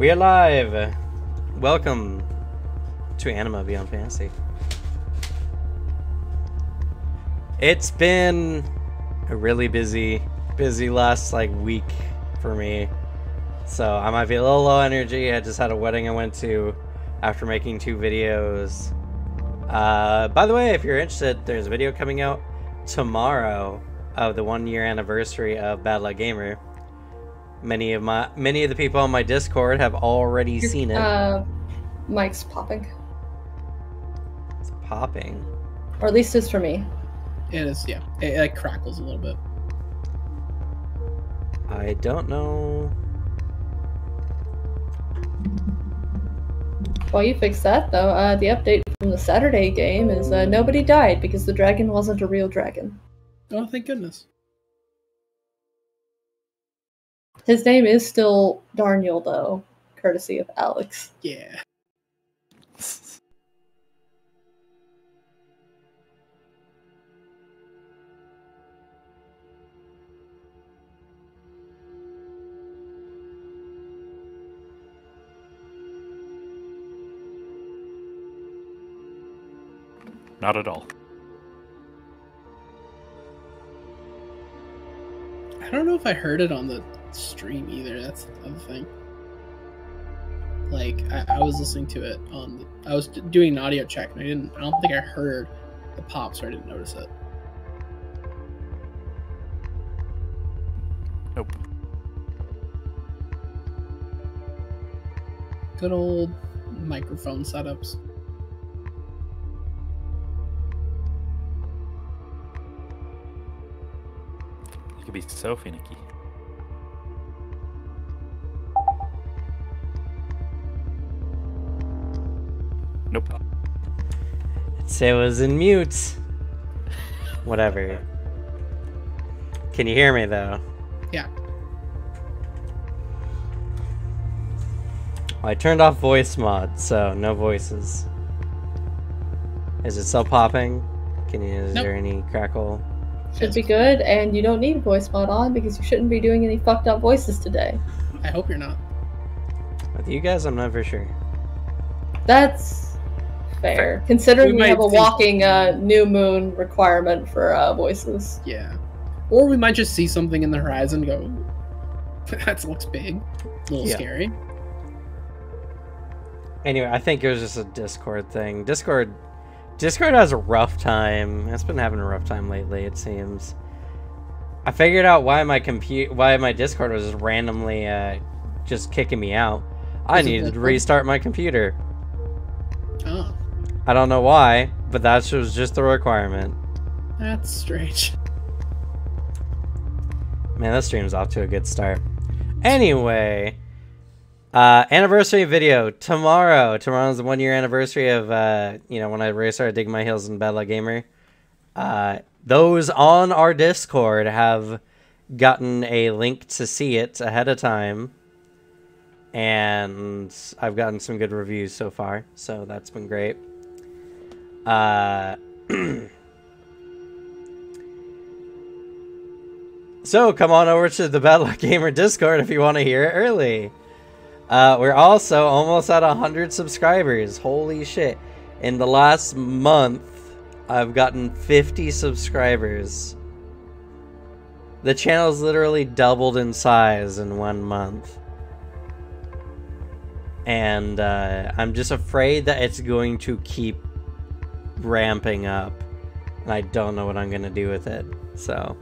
We are live. Welcome to Anima Beyond Fantasy. It's been a really busy, busy last like week for me. So I might be a little low energy. I just had a wedding I went to after making two videos. Uh, by the way, if you're interested, there's a video coming out tomorrow of the one year anniversary of Bad Luck Gamer. Many of my many of the people on my Discord have already Your- seen it. Uh, Mike's popping, it's popping. or at least it's for me. It is, yeah. It, it crackles a little bit. I don't know. While you fix that, though, uh, the update from the Saturday game is uh, nobody died because the dragon wasn't a real dragon. Oh, thank goodness. His name is still Darniel, though, courtesy of Alex. Yeah. Not at all. I don't know if I heard it on the stream either. That's the thing. Like, I, I was listening to it on. The, I was doing an audio check, and I didn't. I don't think I heard the pop, so I didn't notice it. Nope. Good old microphone setups. You could be so finicky. Nope. Say it was in mute. Whatever. Can you hear me though? Yeah. I turned off voice mod, so no voices. Is it still popping? Can you? Is Nope. there any crackle? Should be good, and you don't need voice mod on because you shouldn't be doing any fucked up voices today. I hope you're not. With you guys, I'm not for sure. That's fair, considering We we, have a see- walking uh, new moon requirement for uh, voices. Yeah. Or we might just see something in the horizon. Go. That looks big. A little Yeah. scary. Anyway, I think it was just a Discord thing. Discord, Discord has a rough time. It's been having a rough time lately. It seems. I figured out why my compute, why my Discord was just randomly, uh, just kicking me out. I needed to restart my computer. Oh, I don't know why, but that was just the requirement. that's strange. Man, this stream's off to a good start. Anyway, uh, anniversary video tomorrow. Tomorrow's the one year anniversary of uh, you know when I really started digging my heels in Bad Luck Gamer. Uh, those on our Discord have gotten a link to see it ahead of time, and I've gotten some good reviews so far, so that's been great. Uh. So come on over to the Bad Luck Gamer Discord if you want to hear it early. Uh, we're also almost at 100 subscribers. Holy shit. In the last month, I've gotten 50 subscribers. The channel's literally doubled in size in one month. And uh, I'm just afraid that it's going to keep ramping up. And I don't know what I'm going to do with it. So.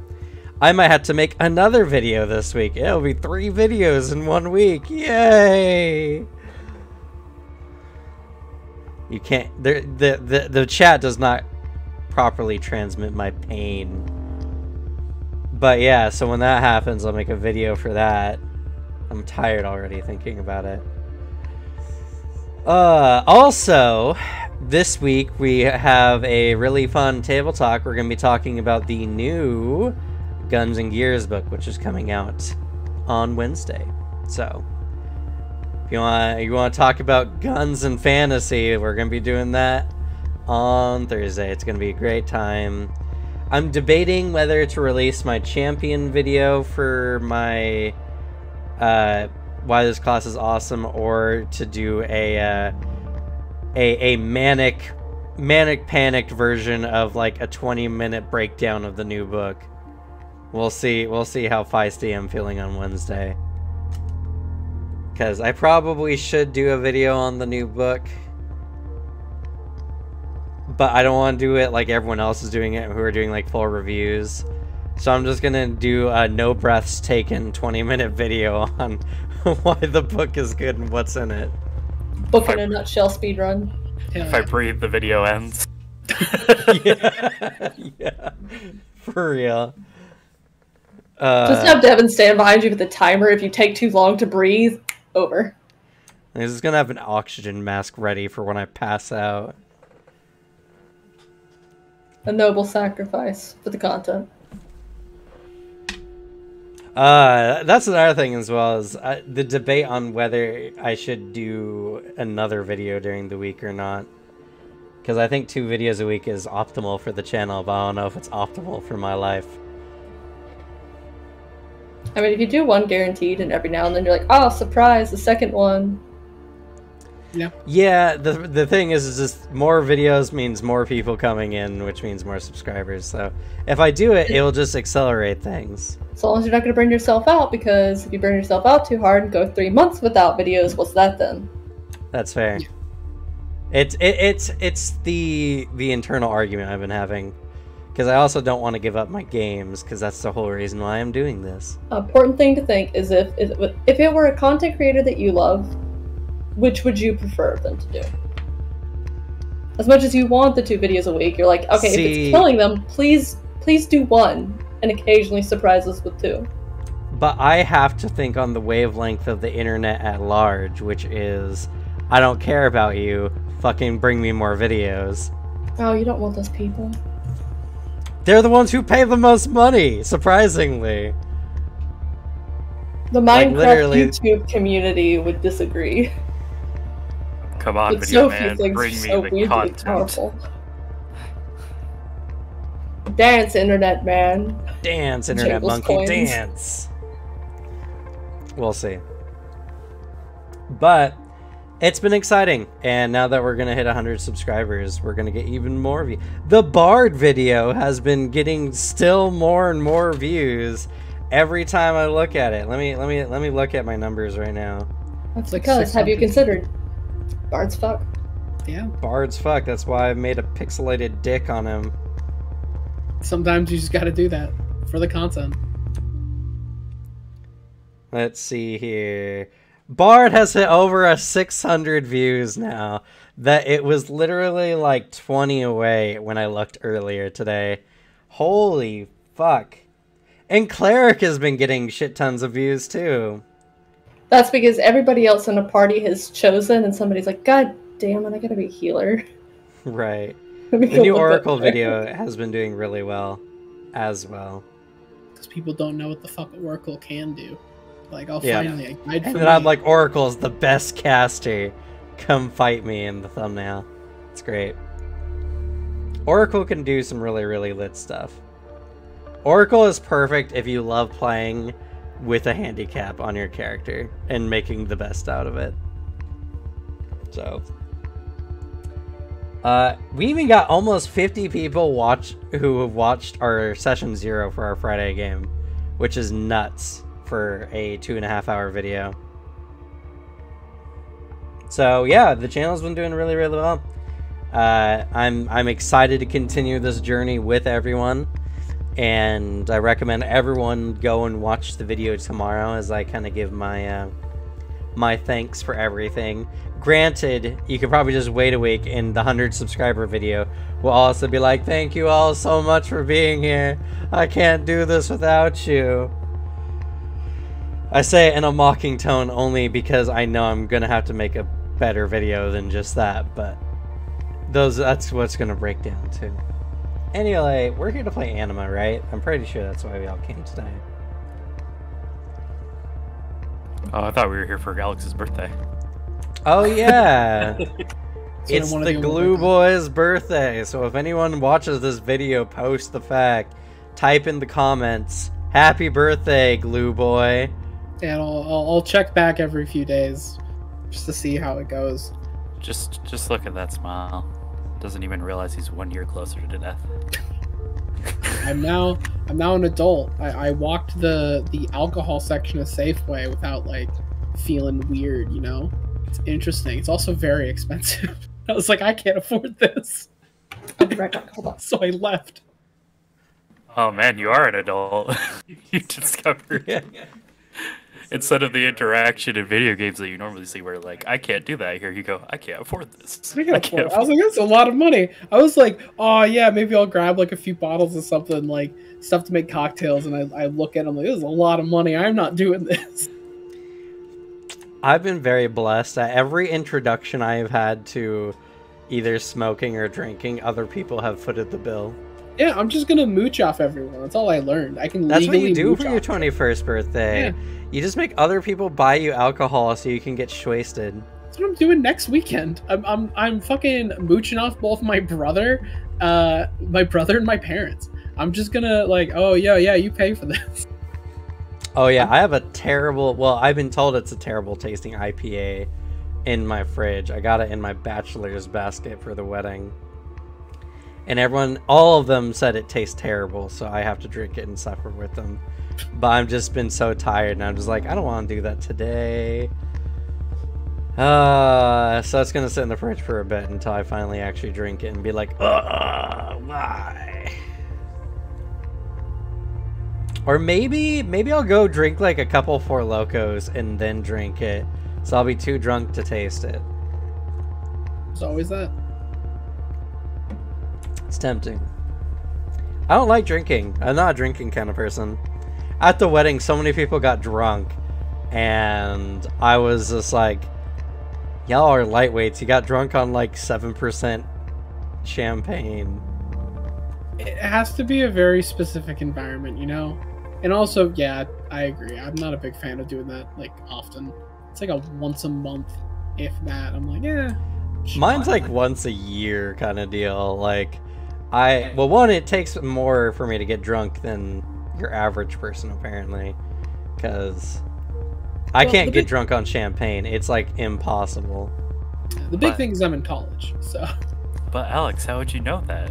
I might have to make another video this week. It'll be three videos in one week. Yay! You can't. The the the, chat does not properly transmit my pain. But yeah, so when that happens, I'll make a video for that. I'm tired already thinking about it. Uh, also, this week we have a really fun table talk. We're going to be talking about the new Guns and Gears book, which is coming out on Wednesday. So, if you want you want to talk about guns and fantasy, we're gonna be doing that on Thursday. It's gonna be a great time. I'm debating whether to release my champion video for my uh, why this class is awesome, or to do a uh, a a manic manic panicked version of like a 20 minute breakdown of the new book. We'll see. We'll see how feisty I'm feeling on Wednesday. Because I probably should do a video on the new book. But I don't want to do it like everyone else is doing it, who are doing like full reviews. So I'm just gonna do a no breaths taken 20 minute video on why the book is good and what's in it. Book in a nutshell speedrun. Hell If I breathe, the video ends. yeah, yeah, for real. Uh, Just have Devin stand behind you with a timer. If you take too long to breathe, over. He's just gonna have an oxygen mask ready for when I pass out. A noble sacrifice for the content. Uh, that's another thing as well is uh, the debate on whether I should do another video during the week or not. Because I think two videos a week is optimal for the channel, but I don't know if it's optimal for my life. I mean, if you do one guaranteed, and every now and then you're like, oh, surprise, the second one. Yeah, Yeah, the the thing is, is just more videos means more people coming in, which means more subscribers. So if I do it, it'll just accelerate things. As long as you're not going to burn yourself out, because if you burn yourself out too hard and go three months without videos, what's that then? That's fair. It's it, it's it's the the internal argument I've been having, because I also don't want to give up my games, because that's the whole reason why I'm doing this. important thing to think is if if if it were a content creator that you love, which would you prefer them to do? As much as you want the two videos a week, you're like, okay, if it's killing them, please please do one and occasionally surprise us with two. But I have to think on the wavelength of the internet at large, which is, I don't care about you. Fucking bring me more videos. Oh, you don't want those people. They're the ones who pay the most money, surprisingly. The Minecraft literally- YouTube community would disagree. Come on, But video so man, bring are me so the weirdly content. powerful. Dance, internet man. Dance, internet Jingles monkey, coins. dance. We'll see. But it's been exciting, and now that we're gonna hit 100 subscribers, we're gonna get even more views. The Bard video has been getting still more and more views every time I look at it. Let me let me let me look at my numbers right now. That's Like because have you considered Bard's fuck? Yeah. Bard's fuck. That's why I made a pixelated dick on him. Sometimes you just got to do that for the content. Let's see here. Bard has hit over a 600 views now. That it was literally like 20 away when I looked earlier today. Holy fuck. And Cleric has been getting shit tons of views too. That's because everybody else in a party has chosen, and somebody's like, God damn it, I gotta be a healer. Right. The new Oracle up video has been doing really well as well. Because people don't know what the fuck Oracle can do. Like, I'll Yeah. finally, guide And then I'm me. like, Oracle's the best caster. Come fight me in the thumbnail. It's great. Oracle can do some really, really lit stuff. Oracle is perfect if you love playing with a handicap on your character and making the best out of it. So. Uh, we even got almost 50 people watch who have watched our session zero for our Friday game, which is nuts for a two and a half hour video. So yeah, the channel's been doing really, really well. Uh, I'm I'm excited to continue this journey with everyone, and I recommend everyone go and watch the video tomorrow as I kind of give my uh, my thanks for everything. Granted, you could probably just wait a week, and the hundred subscriber video will also be like, "Thank you all so much for being here. I can't do this without you." I say it in a mocking tone only because I know I'm gonna have to make a better video than just that, but those that's what's gonna break down too. Anyway, we're here to play Anima, right? I'm pretty sure that's why we all came today. Oh, I thought we were here for Alex's birthday. Oh yeah. it's the do on my Glue birthday. Boy's birthday. So if anyone watches this video post the fact, type in the comments, "Happy birthday, Glue Boy." And I'll, I'll I'll check back every few days just to see how it goes. Just just look at that smile. Doesn't even realize he's one year closer to death. I'm now I'm now an adult. I, I walked the the alcohol section of Safeway without like feeling weird, you know? It's interesting. It's also very expensive. I was like, I can't afford this. I'll be right back. Hold on. So I left. Oh man, you are an adult. you discovered Yeah. Instead of the interaction in video games that you normally see, where like I can't do that. Here you go. I can't afford this. I, can't I can't afford. I was like, that's a lot of money. I was like, oh yeah, maybe I'll grab like a few bottles of something, like stuff to make cocktails. And I, I look at them like, this is a lot of money. I'm not doing this. I've been very blessed at every introduction I have had to either smoking or drinking, other people have footed the bill. Yeah, I'm just gonna mooch off everyone. That's all I learned. I can That's what you do for your off. 21st birthday. Yeah. You just make other people buy you alcohol so you can get wasted. That's what I'm doing next weekend. I'm I'm I'm fucking mooching off both my brother, uh, my brother and my parents. I'm just gonna like, oh yeah, yeah, you pay for this. Oh yeah, I have a terrible. Well, I've been told it's a terrible tasting IPA in my fridge. I got it in my bachelor's basket for the wedding, and everyone, all of them said it tastes terrible. So I have to drink it and suffer with them. But I've just been so tired, and I'm just like, I don't want to do that today. Uh, so it's gonna sit in the fridge for a bit until I finally actually drink it and be like, Ugh, why? Or maybe maybe I'll go drink like a couple Four Lokos and then drink it. So I'll be too drunk to taste it. It's always that. It's tempting. I don't like drinking. I'm not a drinking kind of person. At the wedding, so many people got drunk, and I was just like, "Y'all are lightweights. You got drunk on like seven percent champagne." It has to be a very specific environment, you know. And also, yeah, I agree. I'm not a big fan of doing that like often. It's like a once a month, if that. I'm like, yeah. Mine's like once a year kind of deal. Like, I well, one, it takes more for me to get drunk than your average person apparently, because I Well, can't get big- drunk on champagne. It's like impossible. the big But- thing is I'm in college, so But Alex, how would you know that?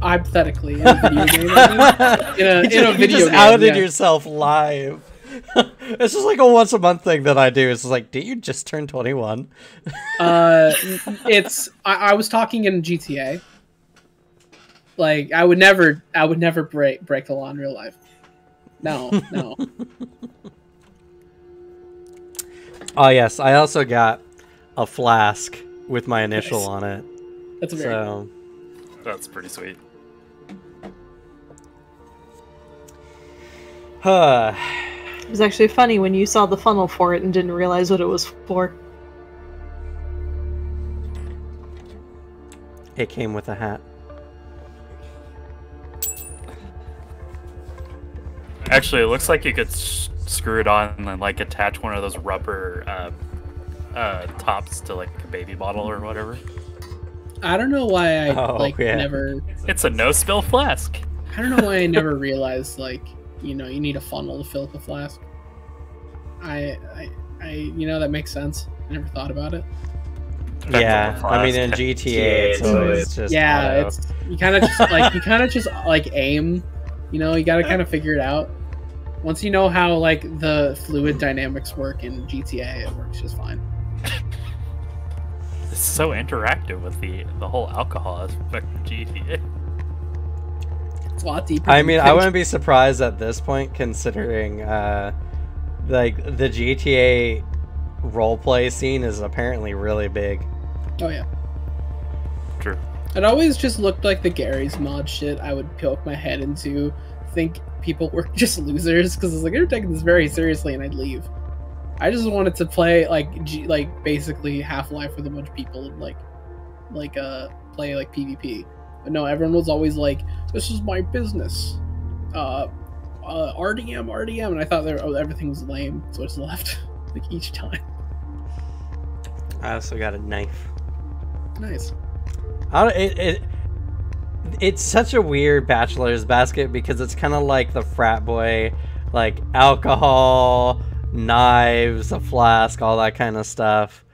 hypothetically in a video game. I mean, in a, you in a just, you just game, outed yeah. yourself live. it's just like a once a month thing that I do. It's just like, did you just turn twenty one? Uh, it's I, I was talking in GTA. Like I would never, I would never break break the law in real life. No, no. Oh yes, I also got a flask with my initial Nice. on it. That's very. So That's pretty sweet. huh. It was actually funny when you saw the funnel for it and didn't realize what it was for. it came with a hat. Actually, it looks like you could s- screw it on and then like attach one of those rubber uh, uh, tops to like a baby bottle or whatever. I don't know why I Oh, like yeah. never. It's a no spill flask. I don't know why I never realized like you know you need a funnel to fill up a flask. I, I, I, you know that makes sense. I never thought about it. Yeah, I mean in. GTA, it's it's always always- just yeah, auto. it's you kind of just like you kind of just like aim. You know, you got to kind of figure it out. Once you know how like the fluid dynamics work in GTA, it works just fine. It's so interactive with the the whole alcohol aspect of GTA. It's a lot deeper. I mean, I wouldn't be surprised at this point, considering uh, like the GTA roleplay scene is apparently really big. Oh yeah. True. It always just looked like the Garry's Mod shit. I would poke my head into, think people were just losers because it's like they're taking this very seriously, and I'd leave. I just wanted to play like G- like basically Half Life with a bunch of people and like like uh play like PvP. But no, everyone was always like, "This is my business." Uh, uh RDM, RDM, and I thought there, oh, everything was lame, so I just left like each time. I also got a knife. Nice. Don't, it, it it's such a weird bachelor's basket because it's kind of like the frat boy like alcohol, knives, a flask, all that kind of stuff.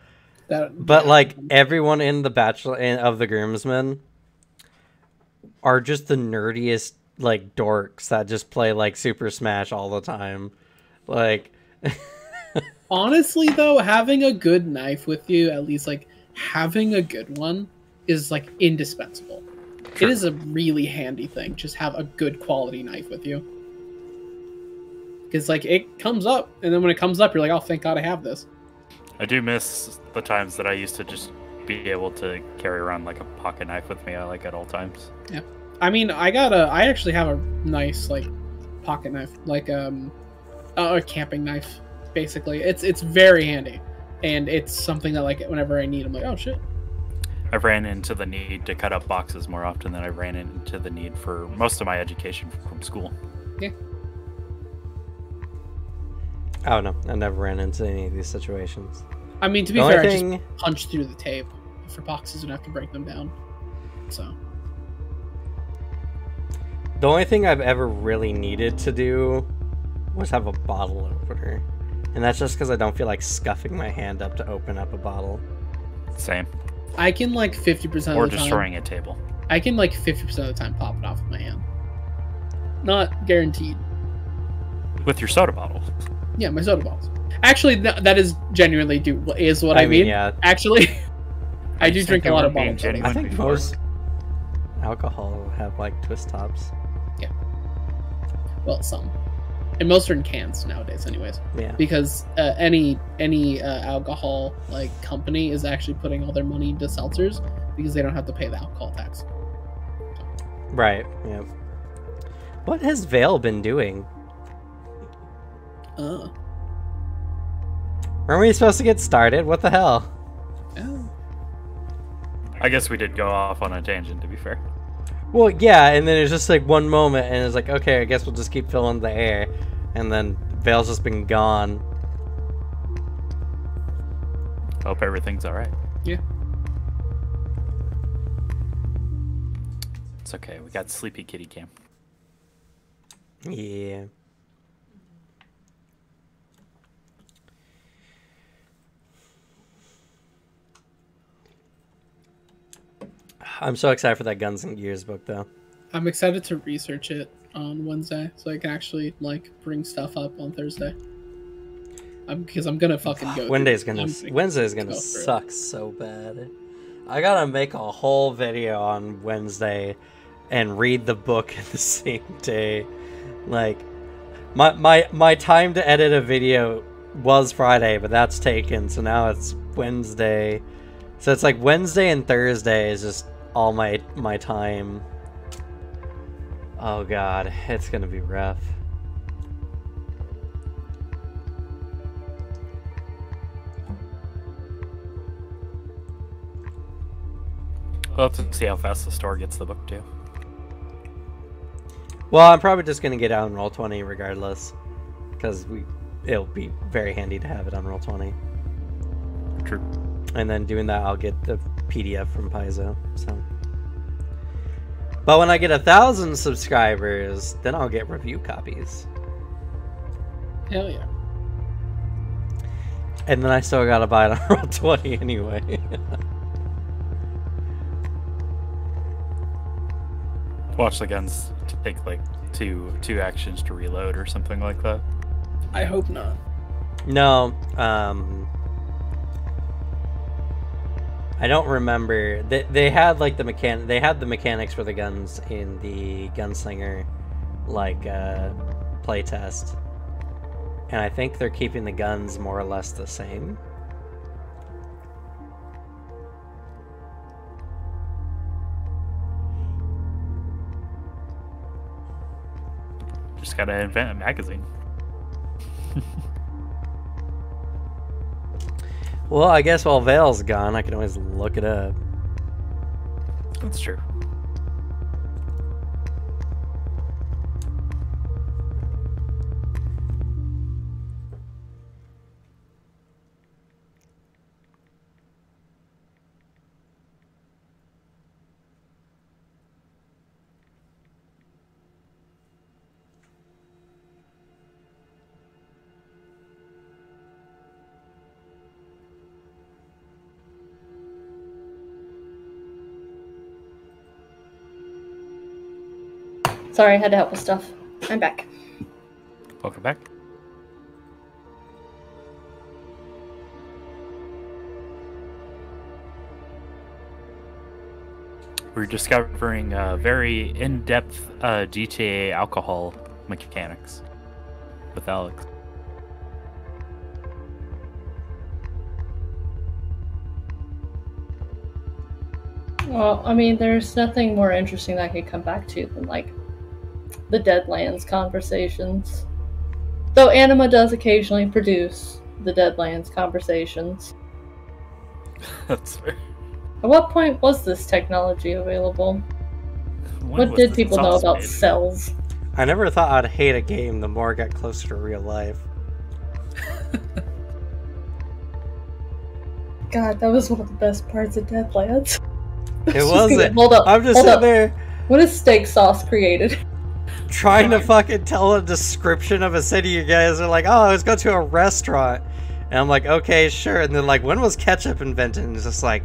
That, But like everyone in the bachelor in, of the groomsmen are just the nerdiest like dorks that just play like Super Smash all the time. Like honestly though, having a good knife with you, at least like having a good one, is like indispensable. Sure. It is a really handy thing. Just have a good quality knife with you. Because like it comes up, and then when it comes up, you're like, oh, thank God I have this. I do miss the times that I used to just be able to carry around like a pocket knife with me, uh, like at all times. Yeah. I mean, I got a. I actually have a nice like pocket knife, like um, a camping knife. Basically, it's it's very handy, and it's something that like whenever I need, I'm like, oh shit. I've ran into the need to cut up boxes more often than I ran into the need for most of my education from school. Yeah. Oh no, I never ran into any of these situations. I mean, to be The fair, only I just thing, punch through the tape for boxes and have to break them down. So the only thing I've ever really needed to do was have a bottle opener, and that's just because I don't feel like scuffing my hand up to open up a bottle. Same. I can like fifty percent Or of the time. destroying a table. I can like fifty percent of the time pop it off with my hand. Not guaranteed. With your soda bottle. Yeah, my soda bottles. Actually, th- that is genuinely do is what I, mean. yeah, Actually, I you do drink a lot of bottles. I think before. most alcohol have like twist tops. Yeah. Well, some, and most are in cans nowadays, anyways. Yeah. Because uh, any any uh, alcohol like company is actually putting all their money into seltzers because they don't have to pay the alcohol tax. Right. Yeah. What has Vale been doing? Uh, Weren't we supposed to get started? What the hell? oh. I guess we did go off on a tangent, to be fair. Well, yeah, and then it's just like one moment, and it's like, okay, I guess we'll just keep filling the air, and then Vale's just been gone. Hope everything's alright. Yeah. It's okay. We got Sleepy Kitty Cam. Yeah. I'm so excited for that Guns and Gears book, though. I'm excited to research it on Wednesday so I can actually like bring stuff up on Thursday. I'm because I'm gonna fucking go. Wednesday's gonna Wednesday's gonna go suck so bad. I gotta make a whole video on Wednesday and read the book in the same day. Like my my my time to edit a video was Friday, but that's taken, so now it's Wednesday. So it's like Wednesday and Thursday is just all my my time. Oh god, it's gonna be rough. We'll have to see how fast the store gets the book too. Well, I'm probably just gonna get it on roll twenty regardless, because we it'll be very handy to have it on roll twenty. True. And then doing that, I'll get the PDF from Paizo. So, but when I get a thousand subscribers, then I'll get review copies, Hell yeah. and then I still gotta buy it on roll twenty anyway. Watch the guns take like two two actions to reload or something like that. I hope not. no, um, I don't remember. They they had like the mechan they had the mechanics for the guns in the gunslinger like uh playtest. And I think they're keeping the guns more or less the same. Just gotta invent a magazine. Well, I guess while Vale's gone, I can always look it up. That's true. Sorry, I had to help with stuff. I'm back. Welcome back. We're discovering uh, very in-depth uh, GTA alcohol mechanics with Alex. Well, I mean, there's nothing more interesting that I could come back to than like the Deadlands conversations. Though Anima does occasionally produce the Deadlands conversations. That's fair. At what point was this technology available? When what did people know about anticipated? cells? I never thought I'd hate a game the more I got closer to real life. God, that was one of the best parts of Deadlands. It wasn't. Hold up. I'm just hold sitting up. there What is steak sauce created? Trying to fucking tell a description of a city. You guys are like, oh, let's go to a restaurant. And I'm like, okay, sure. And then, like, when was ketchup invented? And it's just like,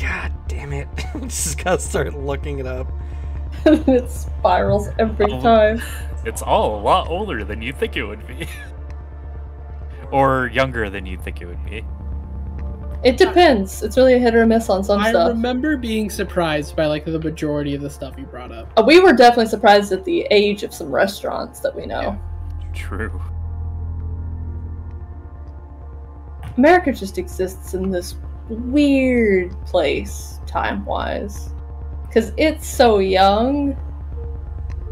God damn it. just gotta start looking it up. it spirals every Oh. time. It's all a lot older than you think it would be. or younger than you think it would be. It depends. It's really a hit or a miss on some I stuff. I remember being surprised by like the majority of the stuff you brought up. Uh, We were definitely surprised at the age of some restaurants that we know. True. America just exists in this weird place, time wise. Because it's so young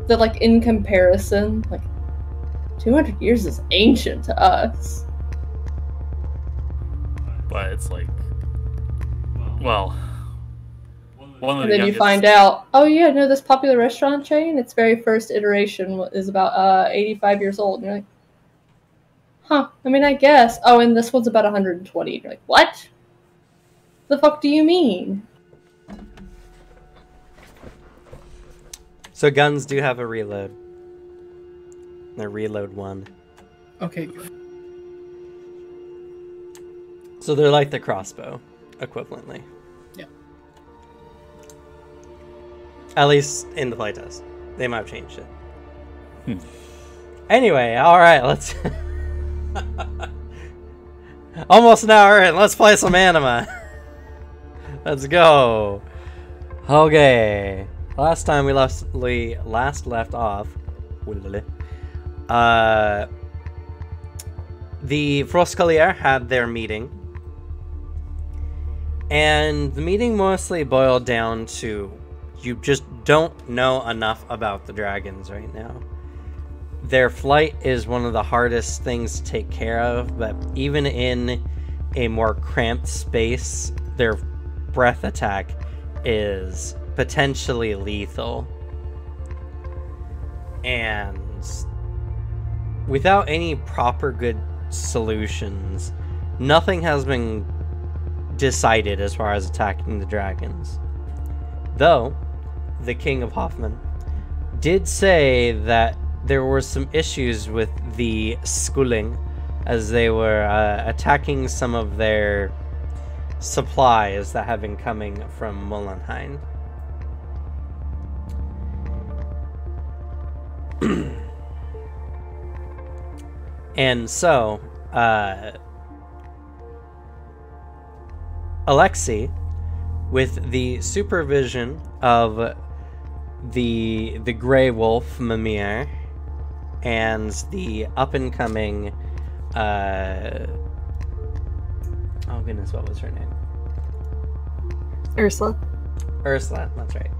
that, like, in comparison, like, 200 years is ancient to us. But it's like, well, one of And the then you find out, oh, yeah, no, this popular restaurant chain, its very first iteration is about uh, 85 years old. And you're like, huh, I mean, I guess. Oh, and this one's about 120. You're like, what? The fuck do you mean? So, guns do have a reload. They're reload one. Okay, So, they're like the crossbow, equivalently. Yeah. At least in the playtest. They might have changed it. Hmm. Anyway, alright, let's. Almost an hour in, let's play some anima. let's go. Okay. Last time we last, we last left off. Uh. The Frostcollier had their meeting. And the meeting mostly boiled down to you just don't know enough about the dragons right now. Their flight is one of the hardest things to take care of, but even in a more cramped space, their breath attack is potentially lethal. And without any proper good solutions, nothing has been decided as far as attacking the dragons. Though, the King of Hoffman did say that there were some issues with the schooling as they were uh, attacking some of their supplies that have been coming from Mullenheim. and so, uh, Alexei, with the supervision of the the Grey Wolf Mimir and the up and coming uh oh goodness what was her name Ursula. Ursula that's right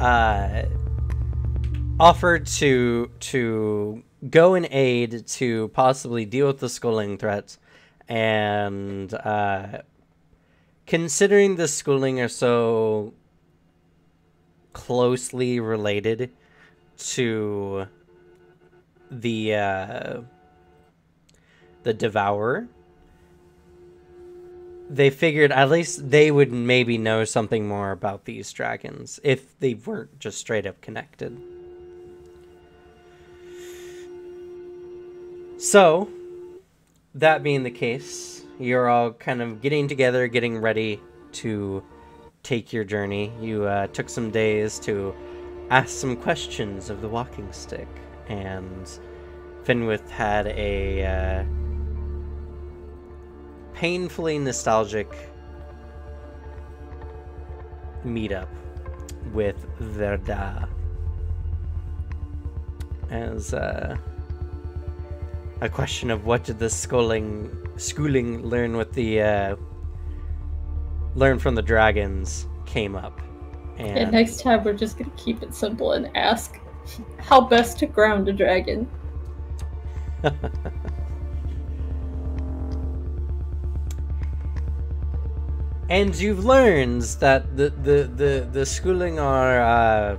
uh offered to to go and aid to possibly deal with the schooling threats and uh considering the schooling are so closely related to the uh, the devourer they figured at least they would maybe know something more about these dragons if they weren't just straight up connected. So that being the case you're all kind of getting together getting ready to take your journey. You uh, took some days to ask some questions of the walking stick, and Finwith had a uh, painfully nostalgic meetup with Verda as uh, a question of what did the schooling schooling learn with the uh, learn from the dragons came up. And And next time we're just gonna keep it simple and ask how best to ground a dragon. and you've learned that the the the, the schooling are uh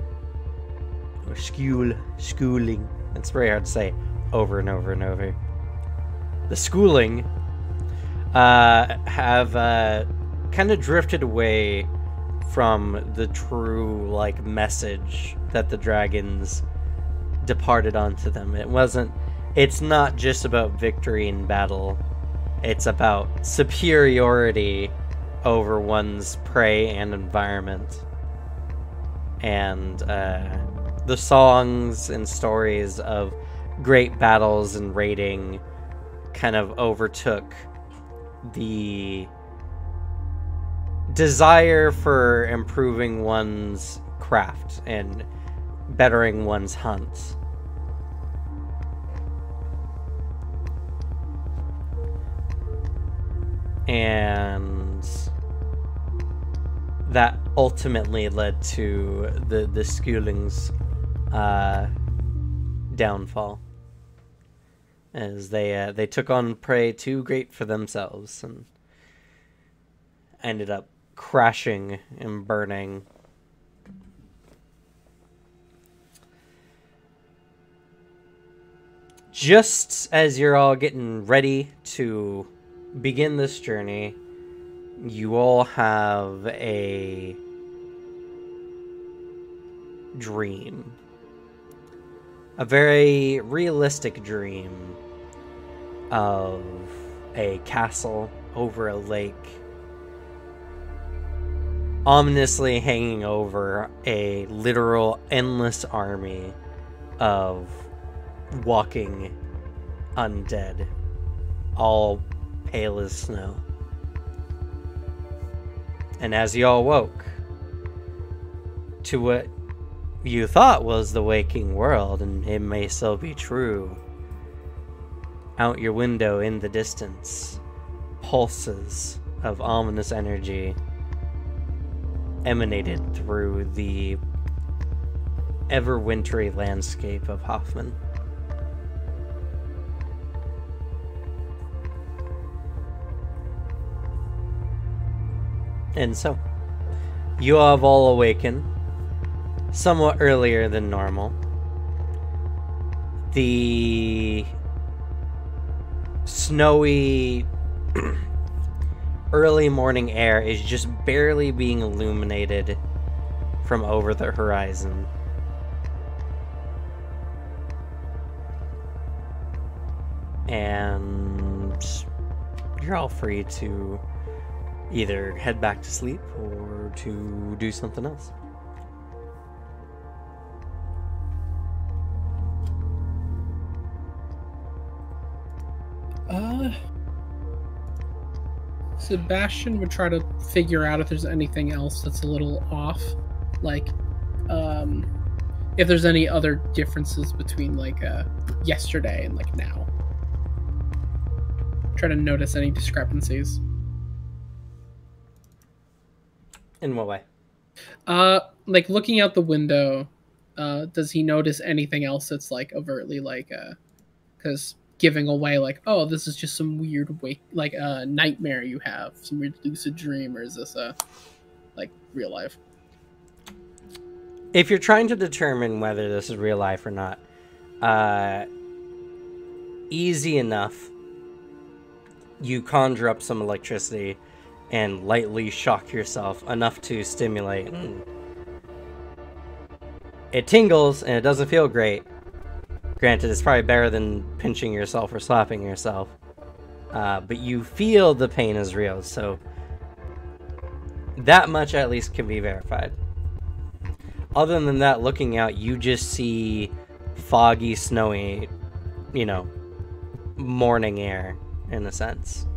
or school schooling. It's very hard to say over and over and over. The schooling uh have uh kind of drifted away from the true like message that the dragons departed onto them. It wasn't it's not just about victory in battle. It's about superiority over one's prey and environment. And uh, the songs and stories of great battles and raiding kind of overtook the desire for improving one's craft and bettering one's hunt. And that ultimately led to the the schooling's uh, downfall, as they uh, they took on prey too great for themselves and ended up crashing and burning. Just as you're all getting ready to begin this journey, you all have a dream. A very realistic dream of a castle over a lake, ominously hanging over a literal endless army of walking undead, all pale as snow. And as you all woke to what you thought was the waking world, and it may still be true, out your window in the distance, pulses of ominous energy emanated through the ever wintry landscape of Hoffman. And so, you have all awakened somewhat earlier than normal. The snowy early morning air is just barely being illuminated from over the horizon. And you're all free to either head back to sleep or to do something else. Sebastian would try to figure out if there's anything else that's a little off, like, um, if there's any other differences between like uh yesterday and like now. Try to notice any discrepancies. In what way? Uh, like looking out the window, uh, does he notice anything else that's like overtly like uh, because giving away like, oh, this is just some weird wake like a uh, nightmare you have, some weird lucid dream, or is this a like real life? If you're trying to determine whether this is real life or not, uh, easy enough. You conjure up some electricity and lightly shock yourself enough to stimulate. Mm. It tingles and it doesn't feel great. Granted, it's probably better than pinching yourself or slapping yourself. Uh, but you feel the pain is real, so that much at least can be verified. other than that, looking out, you just see foggy, snowy, you know, morning air in a sense.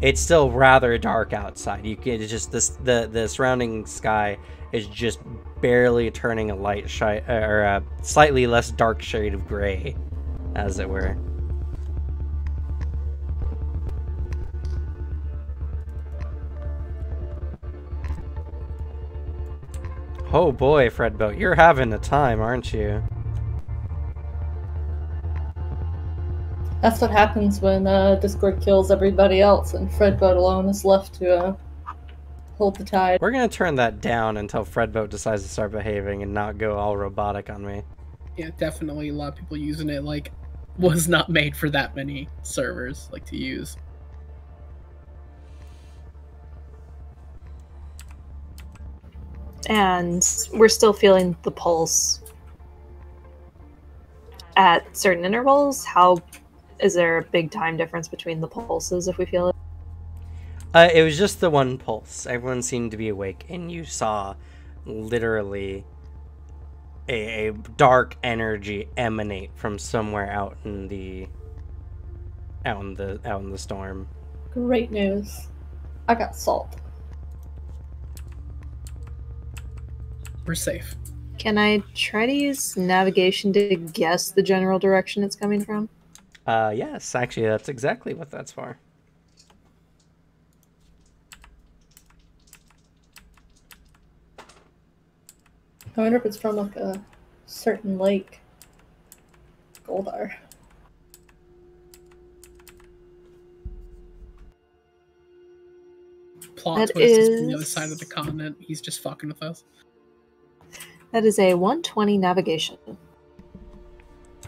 It's still rather dark outside. You can it's just this the the surrounding sky is just barely turning a light shi- or a slightly less dark shade of gray, as it were. Oh boy, Fredboat, you're having a time, aren't you? That's what happens when uh, Discord kills everybody else and Fredboat alone is left to uh, hold the tide. We're gonna turn that down until Fredboat decides to start behaving and not go all robotic on me. Yeah, definitely a lot of people using it like was not made for that many servers like to use. and we're still feeling the pulse at certain intervals. How is there a big time difference between the pulses if we feel it? Uh, it was just the one pulse. Everyone seemed to be awake, and you saw literally a, a dark energy emanate from somewhere out in the out in the out in the storm. Great news. I got salt. We're safe. Can I try to use navigation to guess the general direction it's coming from? Uh, yes, actually, that's exactly what that's for. I wonder if it's from like a certain lake. Goldar. Plot That twist is from the other side of the continent. He's just fucking with us. That is a 120 navigation.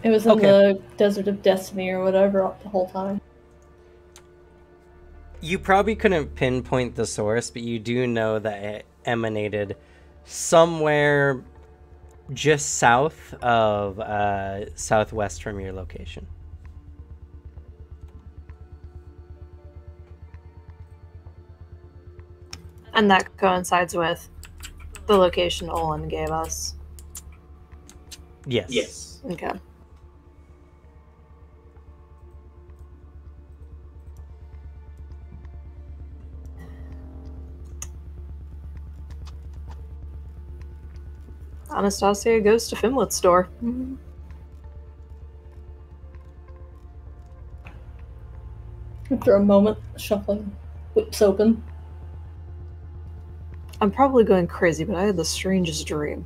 It was in Okay. the Desert of Destiny or whatever the whole time. You probably couldn't pinpoint the source, but you do know that it emanated somewhere just south of uh, southwest from your location. And that coincides with the location Olin gave us. Yes. Yes. Okay. Anastasia goes to Fimlet's store. After a moment, shuffling whips open. I'm probably going crazy, but I had the strangest dream.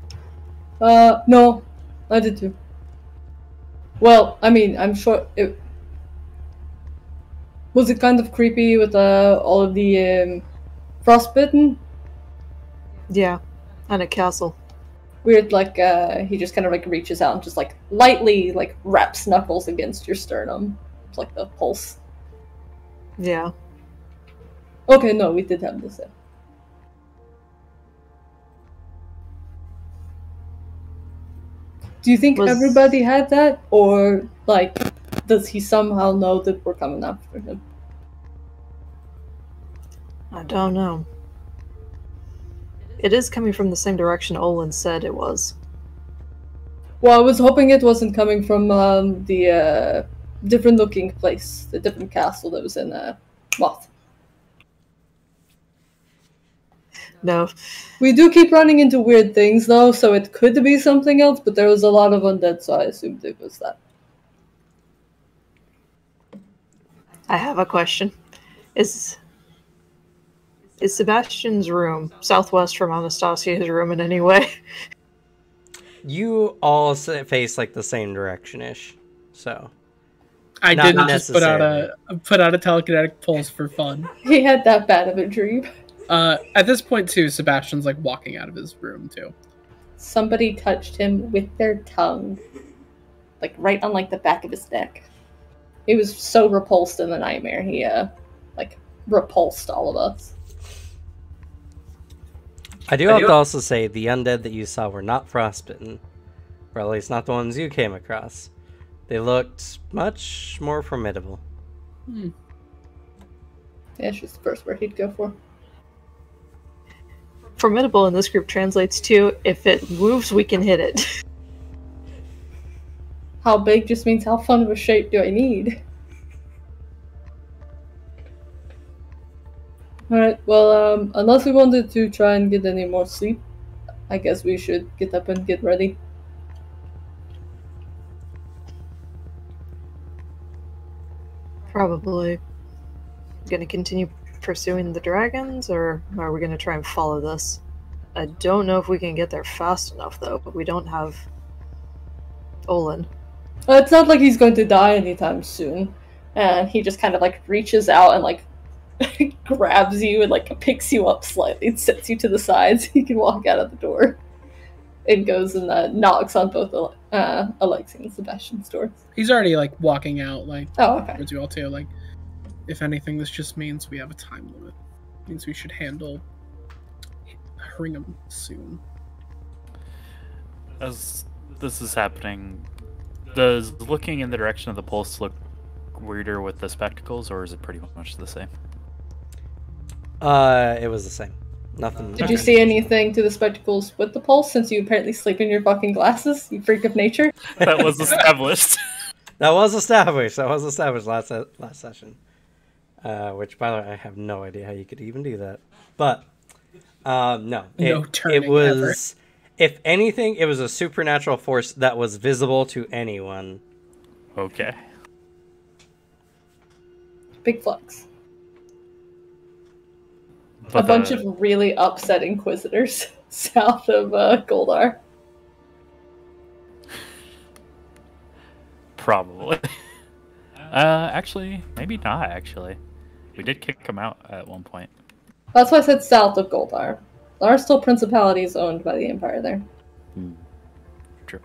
Uh, no, I did too. Well, I mean, I'm sure it was it kind of creepy with uh, all of the um, frostbitten. Yeah, and a castle. Weird, like uh, he just kind of like reaches out and just like lightly like wraps knuckles against your sternum. It's like the pulse. Yeah. Okay, no, we did have this. uh, Do you think Was- everybody had that, or like, does he somehow know that we're coming after him? I don't know. It is coming from the same direction Olin said it was. Well, I was hoping it wasn't coming from um, the uh, different looking place, the different castle that was in uh, Moth. No. We do keep running into weird things though, so it could be something else, but there was a lot of undead, so I assumed it was that. I have a question. Is is Sebastian's room southwest from Anastasia's room in any way? You all face like the same direction ish. So, I Not didn't just put out a put out a telekinetic pulse for fun. He had that bad of a dream. Uh, at this point, too, Sebastian's like walking out of his room too. Somebody touched him with their tongue, like right on like the back of his neck. He was so repulsed in the nightmare. He uh, like repulsed all of us. I do I have do- to also say the undead that you saw were not frostbitten, or at least not the ones you came across. They looked much more formidable. Hmm. Yeah, she's the first word he'd go for. formidable in this group translates to if it moves, we can hit it. How big just means how fun of a shape do I need? Alright, well, um, unless we wanted to try and get any more sleep, I guess we should get up and get ready. Probably. Gonna continue pursuing the dragons, or are we gonna try and follow this? I don't know if we can get there fast enough, though. But we don't have Olin. Uh, it's not like he's going to die anytime soon. And he just kind of like reaches out and like grabs you and like picks you up slightly and sets you to the side so you can walk out of the door. And goes and uh, knocks on both Ale- uh, Alexi and Sebastian's doors. He's already like walking out, like Oh, okay. towards you all too. Like, if anything, this just means we have a time limit. means we should handle Hringham soon. As this is happening, does looking in the direction of the pulse look weirder with the spectacles, or is it pretty much the same? Uh, it was the same. Nothing. Did you see anything to the spectacles with the pulse since you apparently sleep in your fucking glasses, you freak of nature? that was established. That was established. That was established last se- last session. Uh, which, by the way, I have no idea how you could even do that. But um, no, it, No turning it was. If anything, it was a supernatural force that was visible to anyone. okay. Big flex. a But, bunch uh, of really upset inquisitors south of uh, Goldar. Probably. Uh, actually, maybe not. Actually, we did kick them out at one point. That's why I said south of Goldar. There are still principalities owned by the Empire there. True.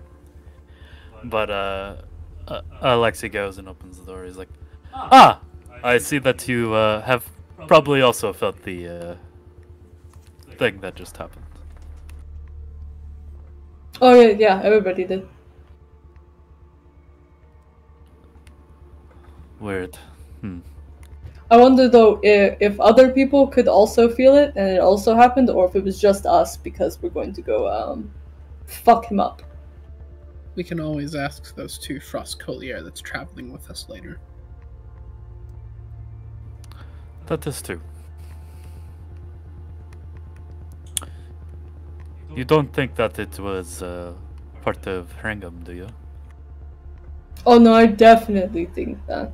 But uh, uh, Alexi goes and opens the door. He's like, "Ah, I see that you uh, have probably also felt the uh, thing that just happened." Oh yeah, yeah, everybody did. Weird. Hmm. I wonder though if, if other people could also feel it and it also happened, or if it was just us because we're going to go um fuck him up. We can always ask those two Frost Collier that's traveling with us later. That is true. You don't think that it was uh, part of Hringham, do you? Oh no, I definitely think that.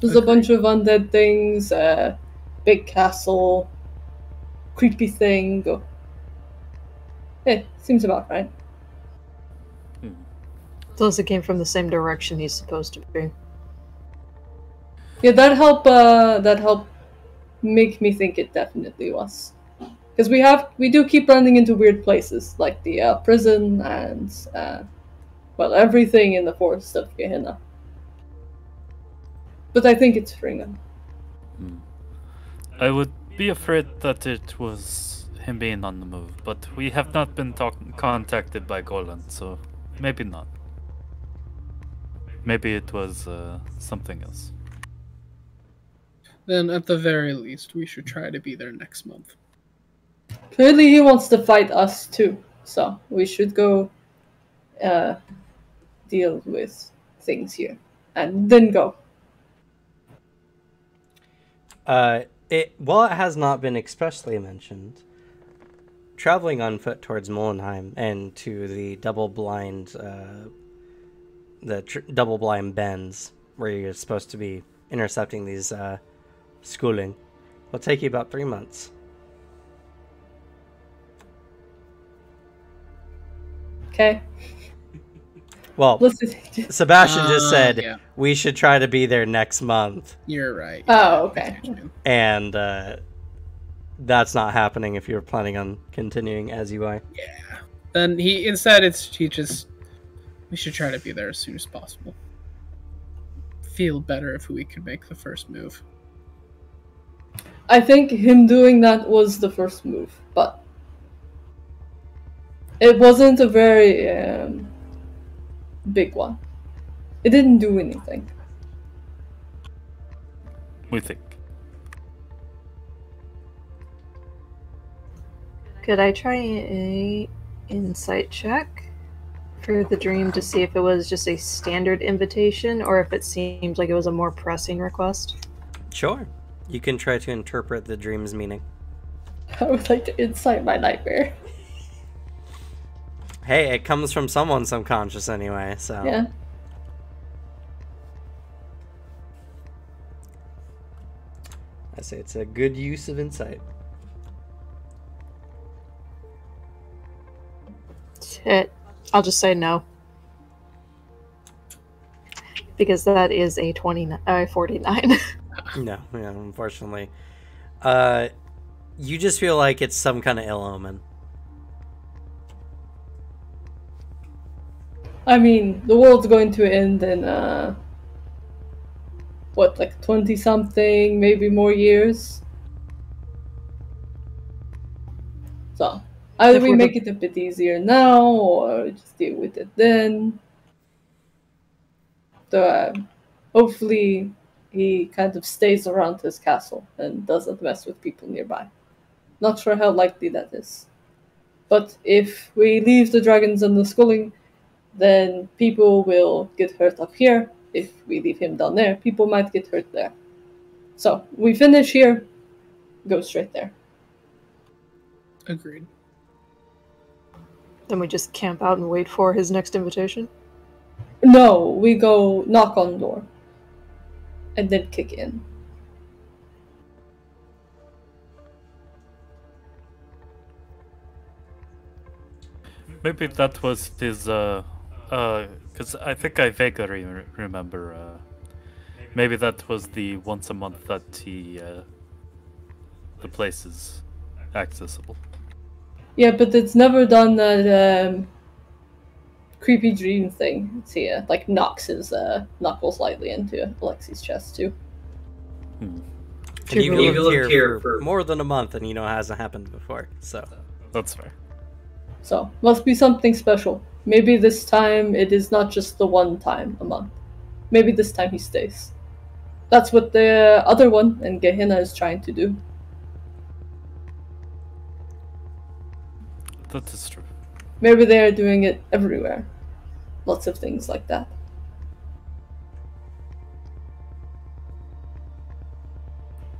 There's a bunch of undead things, uh, big castle, creepy thing. Go. Eh, seems about right. Plus, it came from the same direction he's supposed to be. Yeah, that help. Uh, that help make me think it definitely was. Because we have, we do keep running into weird places like the uh, prison and, uh, well, everything in the forest of Gehenna. But I think it's Hringham. I would be afraid that it was him being on the move, but we have not been contacted by Golan, so maybe not. Maybe it was uh, something else. Then, at the very least, we should try to be there next month. Clearly, he wants to fight us too, so we should go uh, deal with things here and then go. Uh, it while it has not been expressly mentioned, traveling on foot towards Molenheim and to the double blind, uh, the tr- double blind bends where you're supposed to be intercepting these uh, schooling, will take you about three months. Okay, Well, listen. Sebastian just Uh, said yeah. we should try to be there next month, You're right. Oh, okay. and uh, that's not happening if you're planning on continuing as you are. Yeah. Then he instead it's he just we should try to be there as soon as possible. Feel better if we could make the first move. I think him doing that was the first move, but it wasn't a very um, big one. It didn't do anything. We think. Could I try a insight check for the dream to see if it was just a standard invitation or if it seemed like it was a more pressing request? Sure. You can try to interpret the dream's meaning. I would like to insight my nightmare. Hey, it comes from someone subconscious anyway, so. Yeah. I say it's a good use of insight. Shit. I'll just say no. Because that is a 29, uh, 49. No, yeah, unfortunately. Uh, you just feel like it's some kind of ill omen. I mean, the world's going to end in, uh, what, like 20 something, maybe more years? So, either If we make it a bit easier now, or just deal with it then. So, uh, hopefully, he kind of stays around his castle and doesn't mess with people nearby. Not sure how likely that is. But if we leave the dragons and the skulling, then people will get hurt up here. If we leave him down there, people might get hurt there. So we finish here, go straight there. Agreed. then we just camp out and wait for his next invitation. No, we go knock on the door and then kick in. Maybe that was his, uh, uh, because I think I vaguely re- remember, uh, maybe that was the once a month that he, uh, the place is accessible. Yeah, but it's never done that um, creepy dream thing. See, uh, like knocks his uh, knuckles lightly into Alexi's chest too. Hmm. And you've You've lived lived here here for for- more than a month, and you know it hasn't happened before. So That's fair. So must be something special. Maybe this time it is not just the one time a month. Maybe this time he stays. That's what the other one and Gehenna is trying to do. That is true. Maybe they are doing it everywhere. Lots of things like that.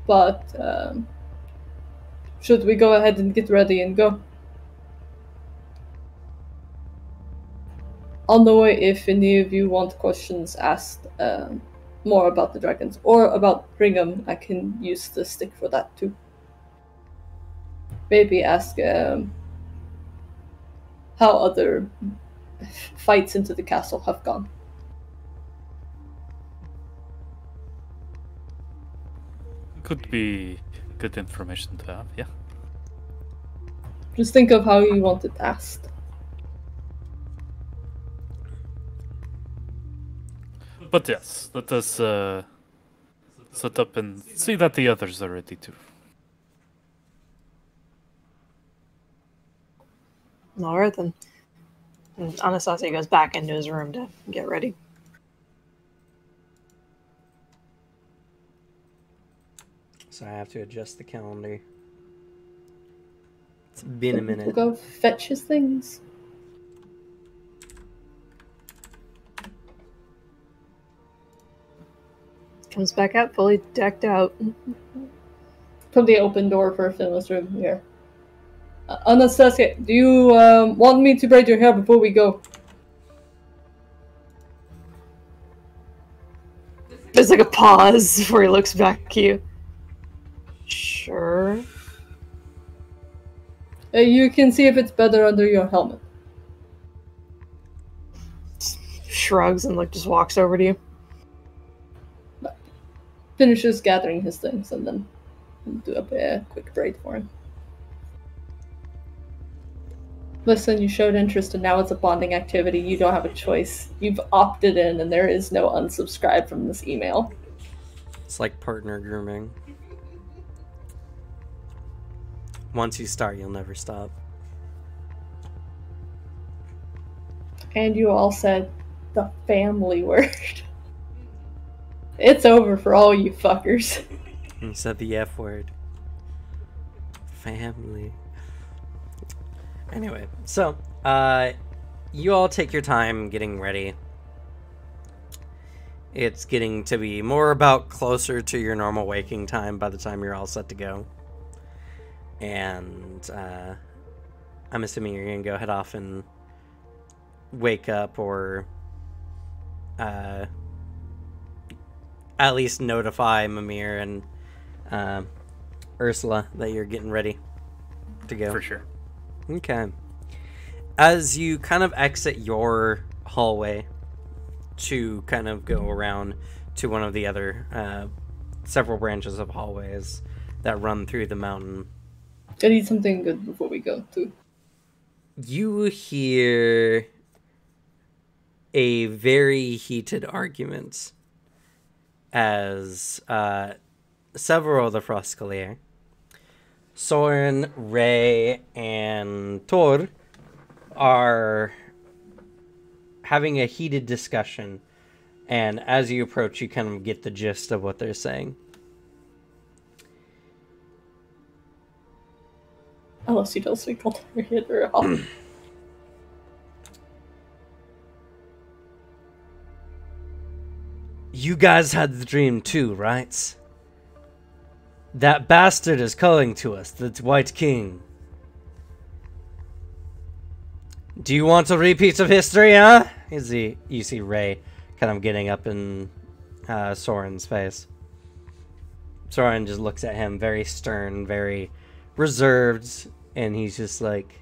But um, should we go ahead and get ready and go? I'll know if any of you want questions asked um, more about the dragons or about Hringham. I can use the stick for that too. Maybe ask um, how other fights into the castle have gone. Could be good information to have, yeah. Just think of how you want it asked. But yes, let us uh, set up and see that the others are ready too. All right then. And Anastasia goes back into his room to get ready. so I have to adjust the calendar. It's been a To minute. go fetch his things. Comes back out fully decked out. From the open door for Finless room here. Uh, Anastasia, do you um, want me to braid your hair before we go? There's like a pause before he looks back at you. Sure. Uh, you can see if it's better under your helmet. Shrugs and like just walks over to you. Finishes gathering his things and then do a quick braid for him. Listen, you showed interest and now it's a bonding activity. You don't have a choice. You've opted in and there is no unsubscribe from this email. It's like partner grooming. Once you start, you'll never stop. And you all said the family word. It's over for all you fuckers. You said the F word. Family. Anyway, so uh, you all take your time getting ready. It's getting to be more about closer to your normal waking time by the time you're all set to go. And uh, I'm assuming you're gonna go head off and wake up or uh, at least notify Mimir and uh, Ursula that you're getting ready to go. For sure. Okay. As you kind of exit your hallway to kind of go around to one of the other uh, several branches of hallways that run through the mountain, I need something good before we go too. you hear a very heated argument as uh, several of the Froscalier, Soren, Ray, and Tor are having a heated discussion. And as you approach, you kind of get the gist of what they're saying. Unless you don't speak all hit or off. You guys had the dream too, right? That bastard is calling to us, the White King. Do you want a repeat of history, huh? Is he, you see Ray kind of getting up in uh, Soren's face. Soren just looks at him very stern, very reserved, and he's just like,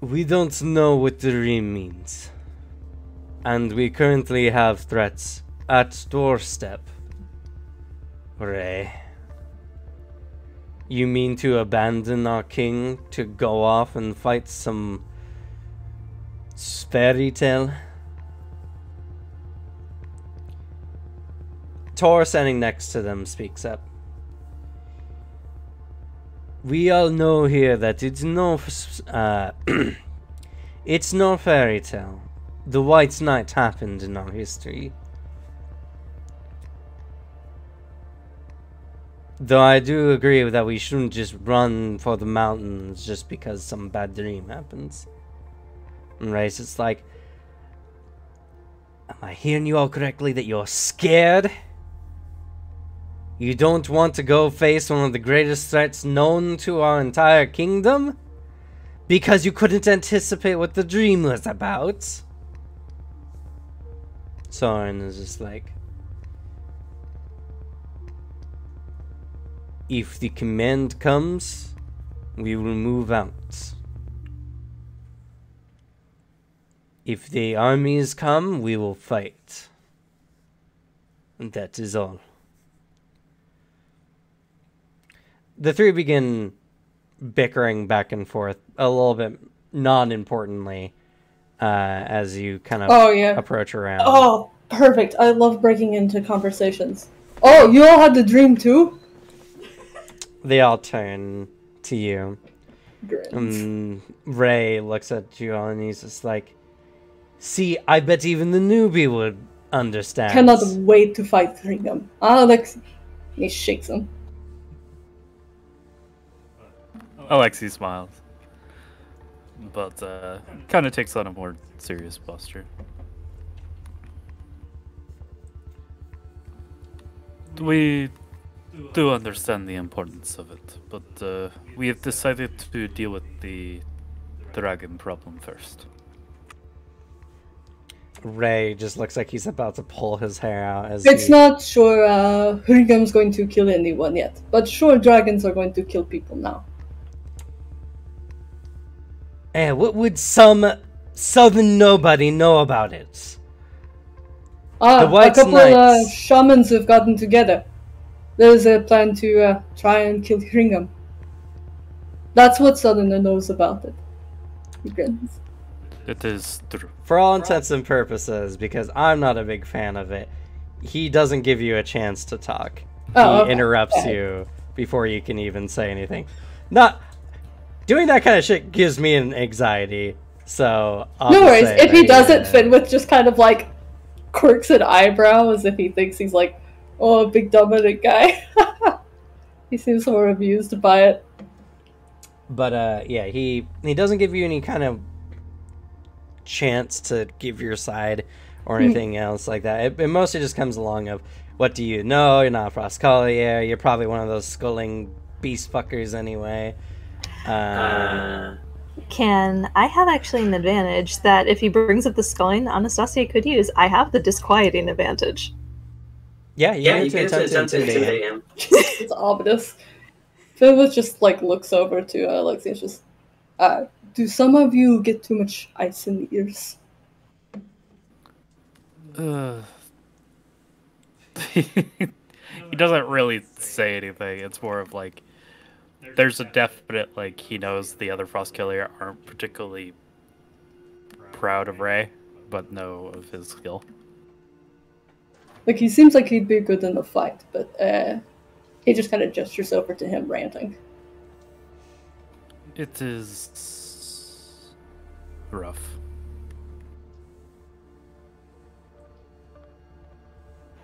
We don't know what the dream means and we currently have threats at doorstep. You mean to abandon our king to go off and fight some fairy tale? Tor standing next to them speaks up. We all know here that it's no, uh, it's no fairy tale the White Knight happened in our history. Though I do agree that we shouldn't just run for the mountains just because some bad dream happens. Right? It's like, am I hearing you all correctly that you're scared? You don't want to go face one of the greatest threats known to our entire kingdom? Because you couldn't anticipate what the dream was about? Soren is just like, if the command comes, we will move out. If the armies come, we will fight. And that is all. The three begin bickering back and forth a little bit non importantly uh, as you kind of Oh yeah. approach around. Oh, perfect. I love breaking into conversations. Oh, you all had the dream too? They all turn to you. Grins. Um, Ray looks at you all and he's just like, See, I bet even the newbie would understand. Cannot wait to fight Kingdom. Ah, Alex. He shakes him. Alexi smiles, but uh, kind of takes on a more serious posture. We do understand the importance of it, but uh, we have decided to deal with the dragon problem first. Ray just looks like he's about to pull his hair out as It's he- not sure uh, Hringham's going to kill anyone yet, but sure dragons are going to kill people now. Eh, what would some southern nobody know about it? Ah, The a White couple uh, shamans have gotten together. There's a plan to uh, try and kill Hringham. That's what Southerner knows about it. He grins. It is true. For all intents and purposes, because I'm not a big fan of it, he doesn't give you a chance to talk. Oh, he okay. interrupts Okay. you before you can even say anything. Not doing that kind of shit gives me an anxiety. So I'll no worries. If he doesn't, yeah. Finn with just kind of like quirks an eyebrow as if he thinks he's like, oh, a big dominant guy. he seems more amused by it. But uh, yeah, he he doesn't give you any kind of chance to give your side or Hmm. anything else like that. It, it mostly just comes along of what do you know? You're not Frostcollier. You're probably one of those sculling beast fuckers anyway. Uh, Can I have actually an advantage that if he brings up the sculling Anastasia could use? I have the disquieting advantage. Yeah, you Yeah, get you can attempt to attempt to intimidate him. it's ominous. Philip just like looks over to uh, Alexi and just, uh, do some of you get too much ice in the ears? Uh, he doesn't really say anything. It's more of like there's a definite like he knows the other Frost Killer aren't particularly proud of Ray, but know of his skill. Like he seems like he'd be good in the fight, but uh, he just kind of gestures over to him, ranting. It is rough.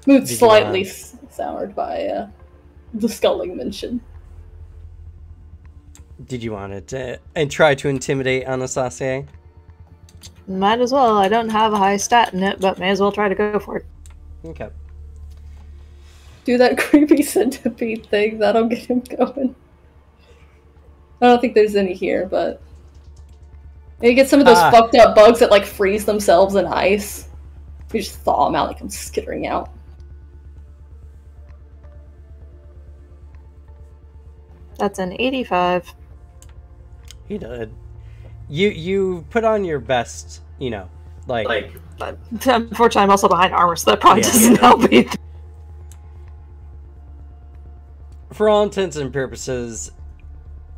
Mood slightly uh, soured by uh, the sculling mention. Did you want it to and try to intimidate Anastasia? Might as well. I don't have a high stat in it, but may as well try to go for it. Okay. Do that creepy centipede thing. That'll get him going. I don't think there's any here, but you get some of those Ah. fucked up bugs that like freeze themselves in ice. You just thaw them out, like I'm skittering out. That's an 85. He did. You you put on your best, you know, like, Like, But unfortunately, I'm also behind armor, so that probably Yeah, doesn't yeah. help either. for all intents and purposes,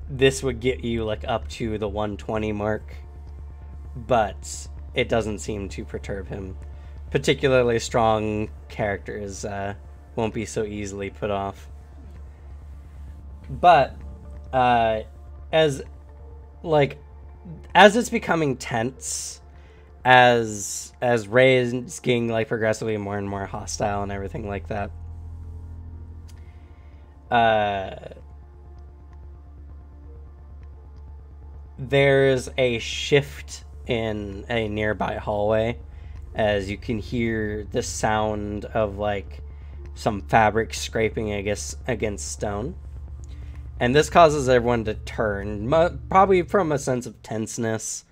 this would get you like up to the 120 mark, but it doesn't seem to perturb him. Particularly strong characters uh, won't be so easily put off. But uh, as like as it's becoming tense, as as Ray is getting like progressively more and more hostile and everything like that. Uh, there's a shift in a nearby hallway as you can hear the sound of like some fabric scraping against against stone and this causes everyone to turn probably from a sense of tenseness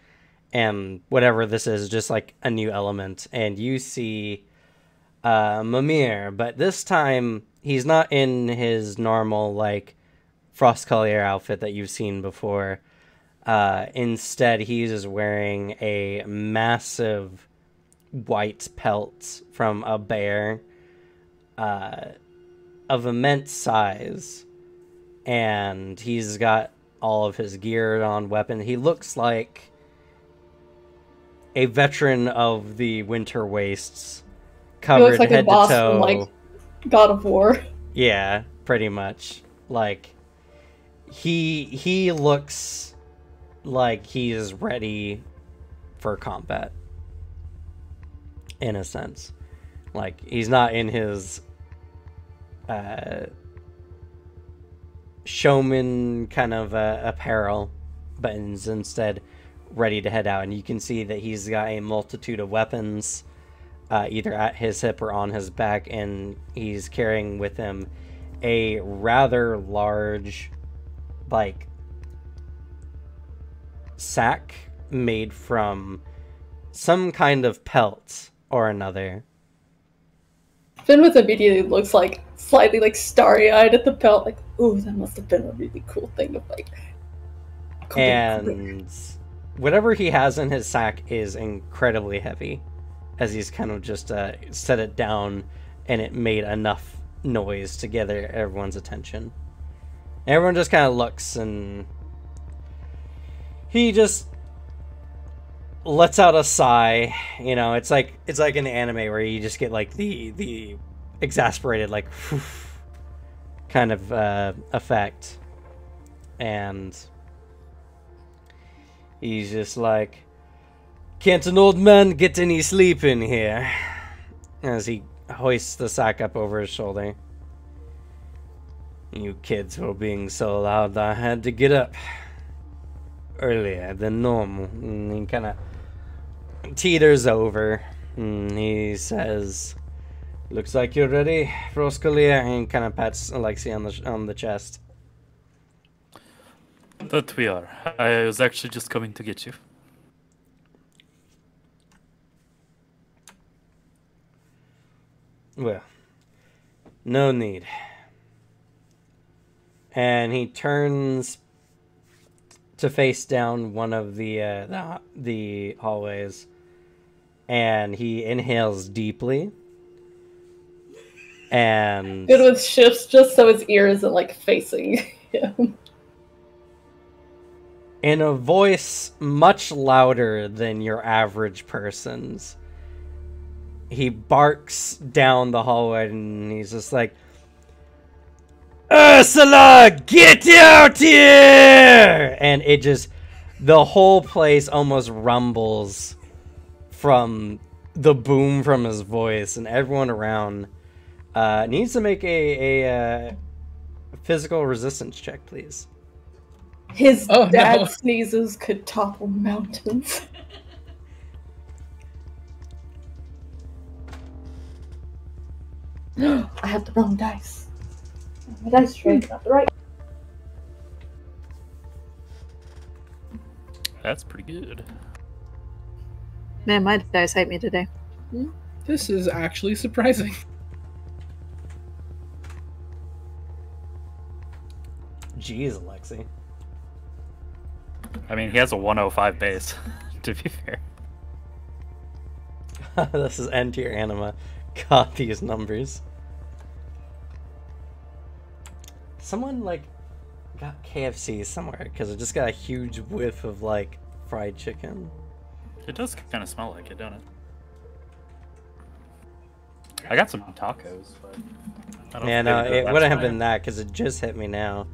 and whatever this is just like a new element and you see uh Mimir but this time he's not in his normal like frost collier outfit that you've seen before. Uh instead he's just wearing a massive white pelt from a bear uh of immense size and he's got all of his gear on weapon. He looks like a veteran of the winter wastes He covered looks like head a boss to toe from like God of War. yeah, pretty much. Like he he looks like he is ready for combat. In a sense. Like he's not in his uh showman kind of uh, apparel, but instead ready to head out and you can see that he's got a multitude of weapons uh, either at his hip or on his back, and he's carrying with him a rather large, like, sack made from some kind of pelt or another. Finwith immediately looks like slightly like starry eyed at the pelt, like, ooh, that must have been a really cool thing to like. thing. And whatever he has in his sack is incredibly heavy, as he's kind of just uh, set it down, and it made enough noise to gather everyone's attention. Everyone just kind of looks, and he just lets out a sigh. You know, it's like it's like an anime where you just get like the the exasperated like kind of uh, effect, and he's just like, "Can't an old man get any sleep in here?" As he hoists the sack up over his shoulder. You kids were being so loud, I had to get up. earlier than normal. And he kind of teeters over. And he says, "Looks like you're ready, Roskalia." And kind of pats Alexi on the on the chest. That we are. I was actually just coming to get you. Well, no need. And he turns to face down one of the uh, the, the hallways, and he inhales deeply. And Good with shifts just so his ear isn't like facing him. In a voice much louder than your average person's. He barks down the hallway and he's just like, Ursula, get out here! And it just, the whole place almost rumbles from the boom from his voice, and everyone around uh, needs to make a, a uh, physical resistance check, please. His Oh, no. dad sneezes could topple mountains. I have the wrong dice. My dice tray, not the right. That's pretty good. Man, my dice hate me today. Hmm? This is actually surprising. Jeez, Alexi. I mean, he has a 105 base, to be fair. this is end tier anima. Got these numbers. Someone like got KFC somewhere because it just got a huge whiff of like fried chicken. It does kind of smell like it, don't it? I got some tacos, but I don't Yeah, no, it wouldn't have been that because it just hit me now.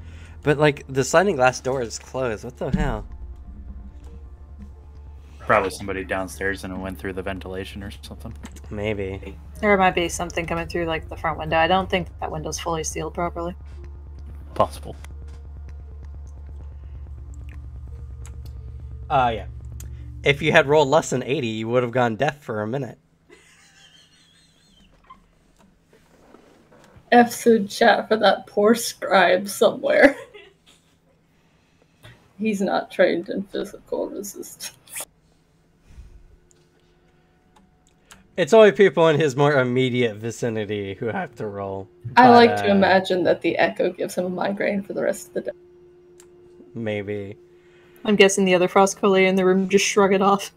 But like the sliding glass door is closed. What the hell? Probably somebody downstairs and it went through the ventilation or something. Maybe. There might be something coming through like the front window. I don't think that window's fully sealed properly. Possible. Uh yeah. If you had rolled less than 80, you would have gone deaf for a minute. F's in chat for that poor scribe somewhere. He's not trained in physical resistance. It's only people in his more immediate vicinity who have to roll. I But, like to uh, imagine that the echo gives him a migraine for the rest of the day. Maybe. I'm guessing the other frost Frostcolia in the room just shrug it off.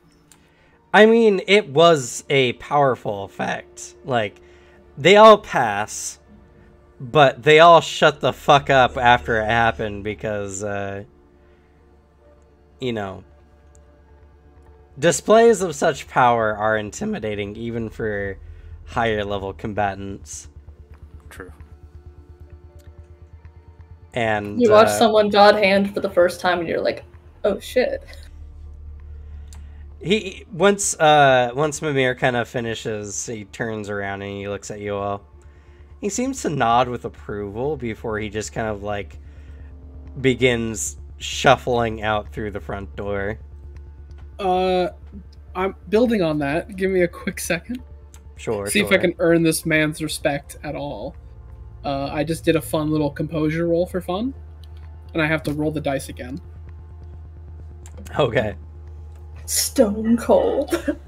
I mean, it was a powerful effect. Like, they all pass, but they all shut the fuck up after it happened because, uh, you know, displays of such power are intimidating even for higher level combatants. True. And You watch uh, someone God hand for the first time and you're like, oh shit. He once uh once Mimir kind of finishes, he turns around and he looks at you all. He seems to nod with approval before he just kind of like begins shuffling out through the front door. Uh, I'm building on that. Give me a quick second. Sure. See if I can earn this man's respect at all. Uh, I just did a fun little composure roll for fun, and I have to roll the dice again. Okay. Stone cold.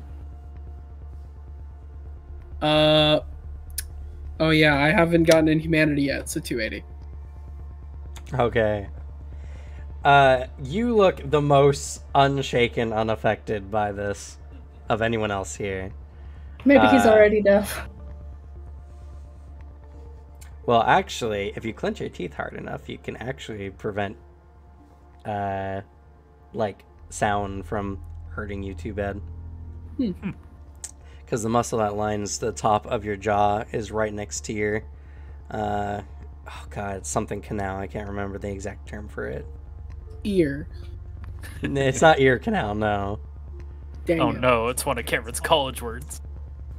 Uh, oh yeah, I haven't gotten in humanity yet, so 280. Okay. Uh, you look the most unshaken, unaffected by this of anyone else here. Maybe he's Uh, already deaf. Well, actually, if you clench your teeth hard enough, you can actually prevent, uh, like sound from hurting you too bad. Hmm. Because the muscle that lines the top of your jaw is right next to your, uh, oh god, it's something canal. I can't remember the exact term for it. Ear. It's not ear canal, no. Dang Oh it. no, it's one of Cameron's college words.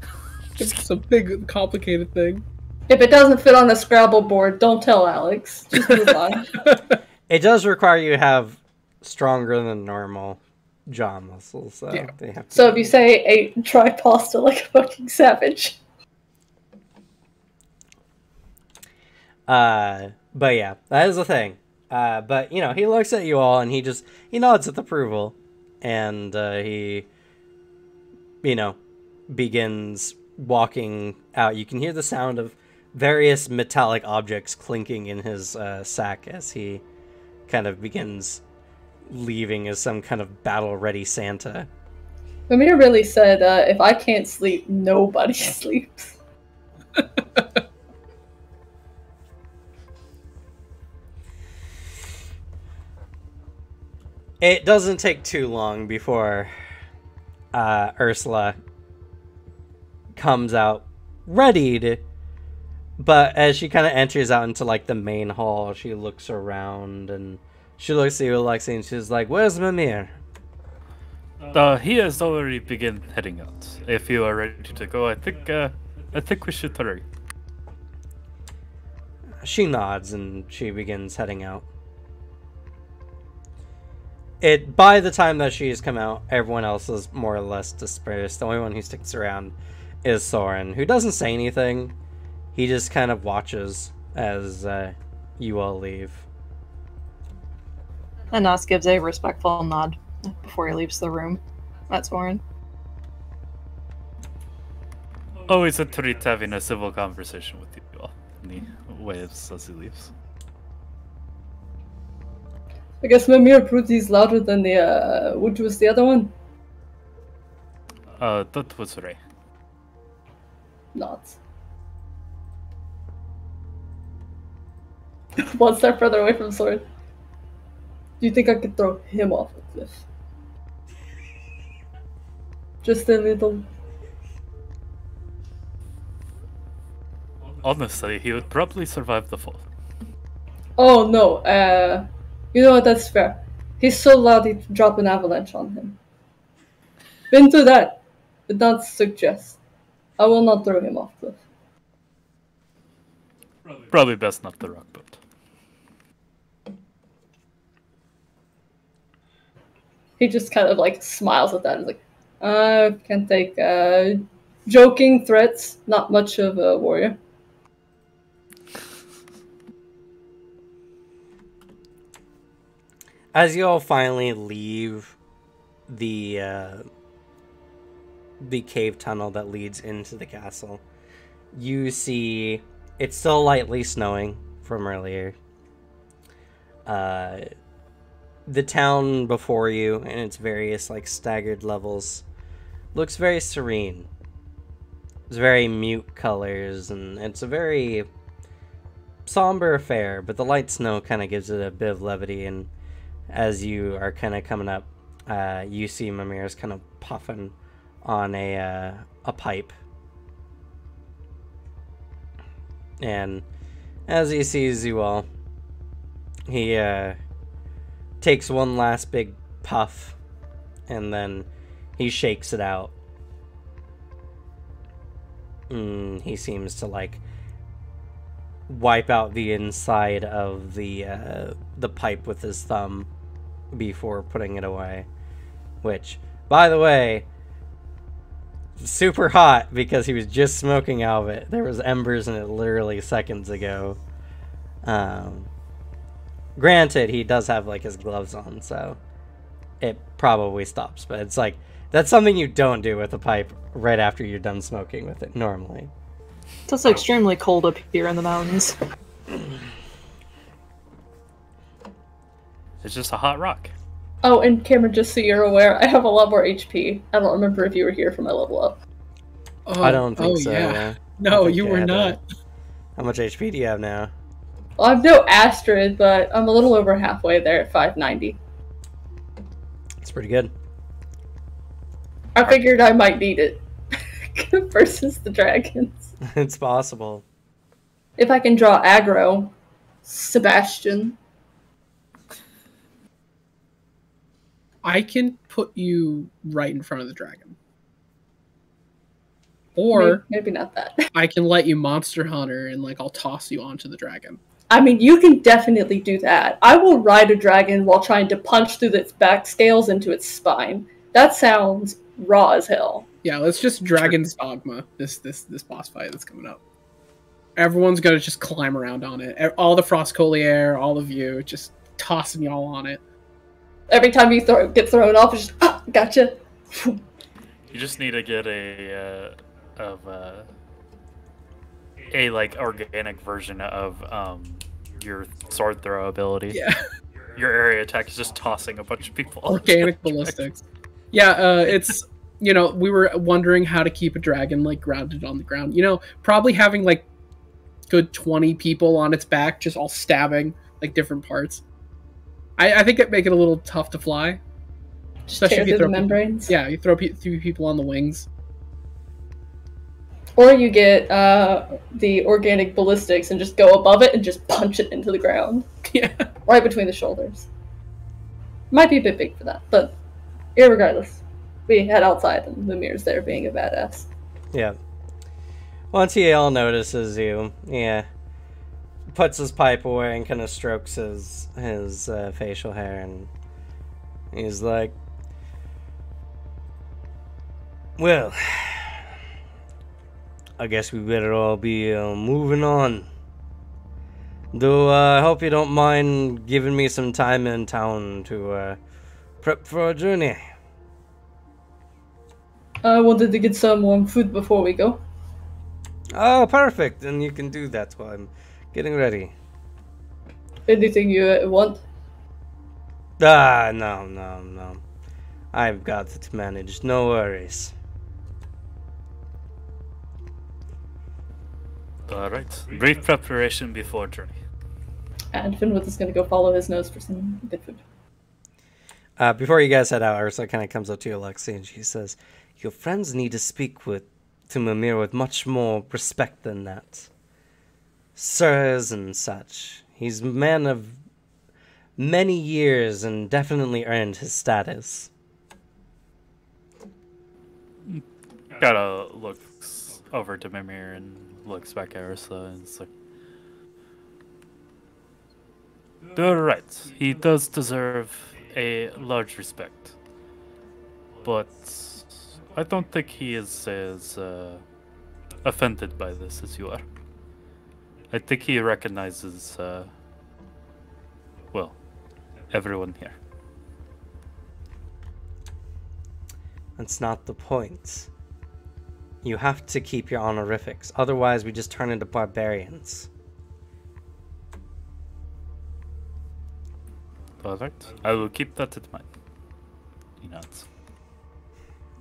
It's a big, complicated thing. If it doesn't fit on the Scrabble board, don't tell Alex. Just move on. It does require you to have stronger than normal jaw muscles, so Yeah. they have So if you say a dry pasta like a fucking savage. Uh, but yeah, that is the thing. Uh, but you know, he looks at you all and he just he nods with approval, and uh, he, you know, begins walking out. You can hear the sound of various metallic objects clinking in his uh, sack as he kind of begins leaving as some kind of battle-ready Santa. Mimir really said, uh, if I can't sleep, nobody sleeps. It doesn't take too long before uh, Ursula comes out readied, but as she kind of enters out into like the main hall, she looks around and she looks at you, Alexi, and she's like, "Where's Mimir?" Uh, he has already begun heading out. If you are ready to go, I think uh, I think we should hurry. She nods and she begins heading out. It by the time that she has come out, everyone else is more or less dispersed. The only one who sticks around is Soren, who doesn't say anything. He just kind of watches as uh, you all leave. And Nas gives a respectful nod before he leaves the room. That's Warren. Always a treat having a civil conversation with you all. And he waves as he leaves. I guess my Mimir Pruti's louder than the, uh, which was the other one? Uh, that was Ray. Not. One step further away from Sword. Do you think I could throw him off of this? Just a little. Honestly, he would probably survive the fall. Oh no, uh, you know what? That's fair. He's so loud he'd drop an avalanche on him. Been through that. Did not suggest. I will not throw him off cliff. Probably best not the rock boat. He just kind of like smiles at that and like, I can take uh, joking threats. Not much of a warrior. As you all finally leave the uh, the cave tunnel that leads into the castle, you see it's still lightly snowing from earlier. Uh, the town before you and its various like staggered levels looks very serene. It's very mute colors and it's a very somber affair, but the light snow kind of gives it a bit of levity and as you are kind of coming up, uh, you see Mimir's kind of puffing on a uh, a pipe, and as he sees you all, he uh, takes one last big puff, and then he shakes it out. Mm, he seems to like wipe out the inside of the uh, the pipe with his thumb before putting it away. Which, by the way, super hot because he was just smoking out of it. There was embers in it literally seconds ago. Um, granted, he does have like his gloves on, so it probably stops. But it's like that's something you don't do with a pipe right after you're done smoking with it normally. It's also extremely cold up here in the mountains. It's just a hot rock. Oh, and Cameron, just so you're aware, I have a lot more HP. I don't remember if you were here for my level up. Oh, I don't think oh, so. Yeah. yeah. No, think you were had a- not. How much HP do you have now? Well, I'm no Astrid, but I'm a little over halfway there at 590. It's pretty good. I figured I might need it versus the dragons. it's possible. If I can draw aggro, Sebastian. I can put you right in front of the dragon. Or maybe not that. I can let you monster hunter and like I'll toss you onto the dragon. I mean, you can definitely do that. I will ride a dragon while trying to punch through its back scales into its spine. That sounds raw as hell. Yeah, let's just Dragon's Dogma this this this boss fight that's coming up. Everyone's gonna just climb around on it. All the Frostcolier, all of you, just tossing y'all on it. Every time you throw get thrown off, it's just ah, gotcha. You just need to get a uh, of uh, a like organic version of um, your sword throw ability. Yeah, Your area attack is just tossing a bunch of people. organic ballistics. Yeah, uh, it's you know we were wondering how to keep a dragon like grounded on the ground. You know, probably having like good twenty people on its back, just all stabbing like different parts. I, I think it make it a little tough to fly. Just Especially tear if you through the throw people- membranes. Yeah, you throw pe- three people on the wings. Or you get uh, the organic ballistics and just go above it and just punch it into the ground, yeah. right between the shoulders. Might be a bit big for that, but irregardless, we head outside and Lumire's there being a badass. Yeah. Once he all notices you, yeah, puts his pipe away and kind of strokes his his uh, facial hair, and he's like, "Well, I guess we better all be uh, moving on." Though uh, I hope you don't mind giving me some time in town to uh, prep for a journey. I wanted to get some warm food before we go. Oh, perfect! And you can do that while I'm getting ready. Anything you uh, want? Ah, no, no, no. I've got it managed. No worries. All right. Brief preparation before journey. And Finwith is going to go follow his nose for some good food. Uh, before you guys head out, Ursula kind of comes up to you, Alexi, and she says, "Your friends need to speak with to Mimir with much more respect than that. Sirs and such. He's a man of many years and definitely earned his status." Gotta looks over to Mimir and looks back at Ursula and it's like. You're right. He does deserve a large respect. But I don't think he is as uh, offended by this as you are. I think he recognizes, uh, well, everyone here. That's not the point. You have to keep your honorifics, otherwise we just turn into barbarians. Alright. I will keep that in mind. He nods.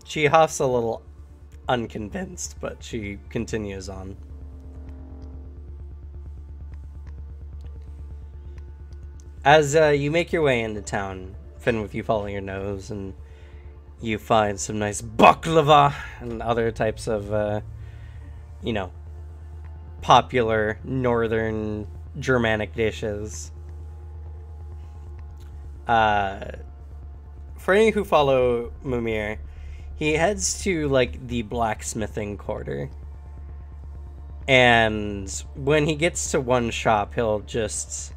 She huffs a little unconvinced, but she continues on. As uh, you make your way into town, Finn, with you following your nose, and you find some nice baklava and other types of, uh, you know, popular northern Germanic dishes. Uh, for any who follow Mimir, he heads to like the blacksmithing quarter. And when he gets to one shop, he'll just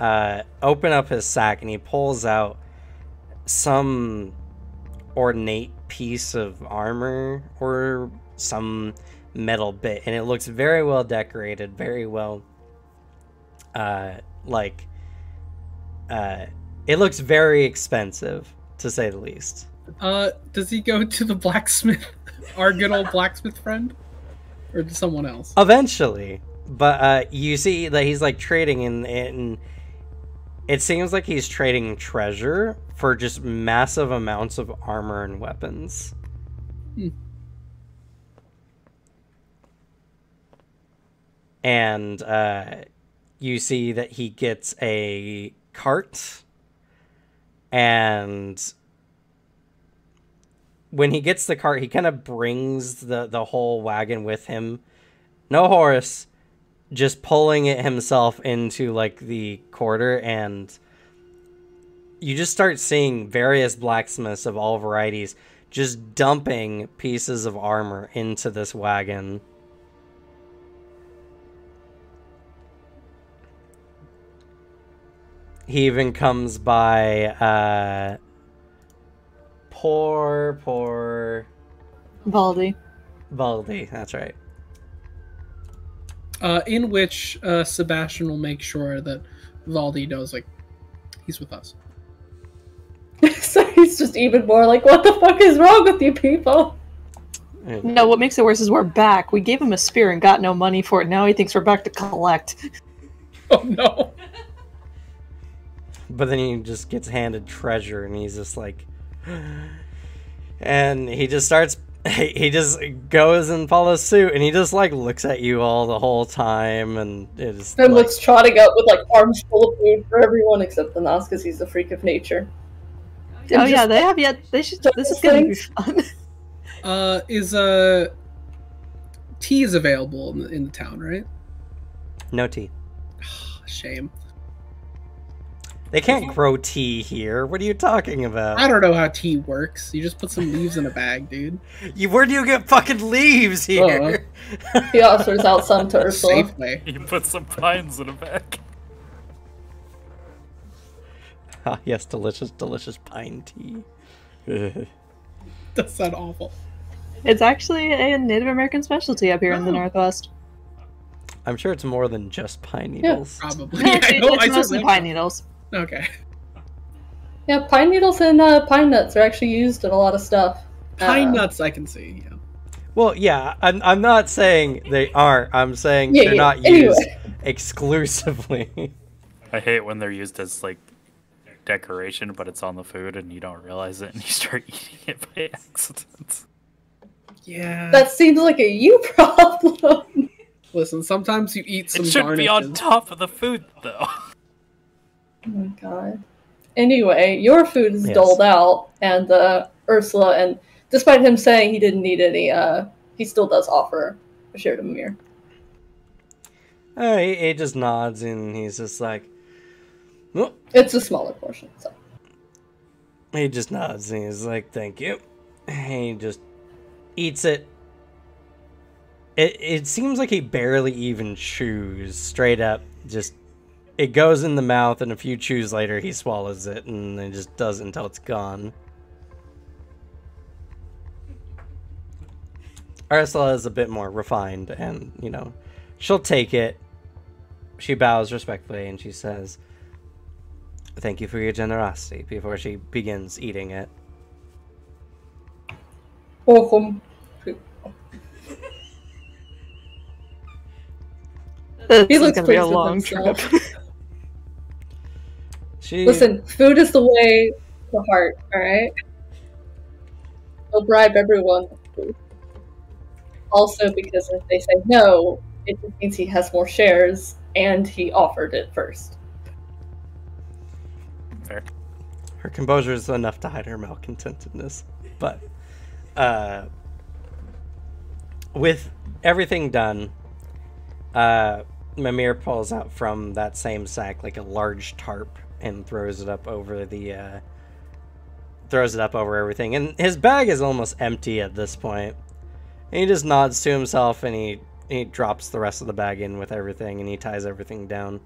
uh, open up his sack and he pulls out some ornate piece of armor or some metal bit. And it looks very well decorated, very well, uh, like, uh, it looks very expensive to say the least. Uh, does he go to the blacksmith, our good old blacksmith friend, or to someone else? Eventually, but uh, you see that he's like trading in, in. It seems like he's trading treasure for just massive amounts of armor and weapons. Hmm. And uh, you see that he gets a cart, and when he gets the cart, he kind of brings the the whole wagon with him. No horse, just pulling it himself into like the quarter and you just start seeing various blacksmiths of all varieties just dumping pieces of armor into this wagon. he even comes by uh poor poor Baldy. Baldy, that's right. Uh, in which uh, Sebastian will make sure that Valdi knows, like, he's with us. so he's just even more like, what the fuck is wrong with you people? No, what makes it worse is we're back. We gave him a spear and got no money for it. Now he thinks we're back to collect. Oh no! But then he just gets handed treasure and he's just like and he just starts he just goes and follows suit and he just like looks at you all the whole time and it is And like, looks trotting up with like arms full of food for everyone except the Nas because he's a freak of nature. oh just- yeah, they have yet. They should. This is gonna be fun. Uh, is uh, tea is available in the, in the town, right? no tea. Shame. They can't grow tea here. What are you talking about? I don't know how tea works. You just put some leaves in a bag, dude. You, where do you get fucking leaves here? He offers out some to Ursula. Safe way. You put some pines in a bag. ah, yes, delicious, delicious pine tea. Ugh. That sound awful. It's actually a Native American specialty up here in the Oh. Northwest. I'm sure it's more than just pine needles. Yeah, Probably. Yeah, I it's, know, it's mostly pine needles. Okay. Yeah, pine needles and uh, pine nuts are actually used in a lot of stuff. Pine Uh, nuts, I can see. Yeah. Well, yeah, I'm, I'm not saying they aren't. I'm saying Yeah, they're yeah. not Anyway. used exclusively. I hate when they're used as like decoration, but it's on the food and you don't realize it and you start eating it by accident. Yeah. That seems like a you problem. Listen, sometimes you eat some It should be on top of the food though. Oh my god. Anyway, your food is Yes. doled out, and uh, Ursula, and despite him saying he didn't need any, uh, he still does offer a share to Mimir. Uh, he, he just nods and he's just like, well, It's a smaller portion, so. he just nods and he's like, thank you. And he just eats it. It it seems like he barely even chews. Straight up, just it goes in the mouth, and a few chews later, he swallows it, and then just does it until it's gone. Ursula is a bit more refined, and you know, she'll take it. She bows respectfully, and she says, "Thank you for your generosity." Before she begins eating it. Welcome. This He is looks gonna be a long himself. trip. She Listen, food is the way to heart, alright? He'll bribe everyone. Also, because if they say no, it means he has more shares, and he offered it first. Fair. her composure is enough to hide her malcontentedness. But uh, with everything done, uh, Mimir pulls out from that same sack like a large tarp and throws it up over the uh, throws it up over everything. And his bag is almost empty at this point. And he just nods to himself and he he drops the rest of the bag in with everything and he ties everything down.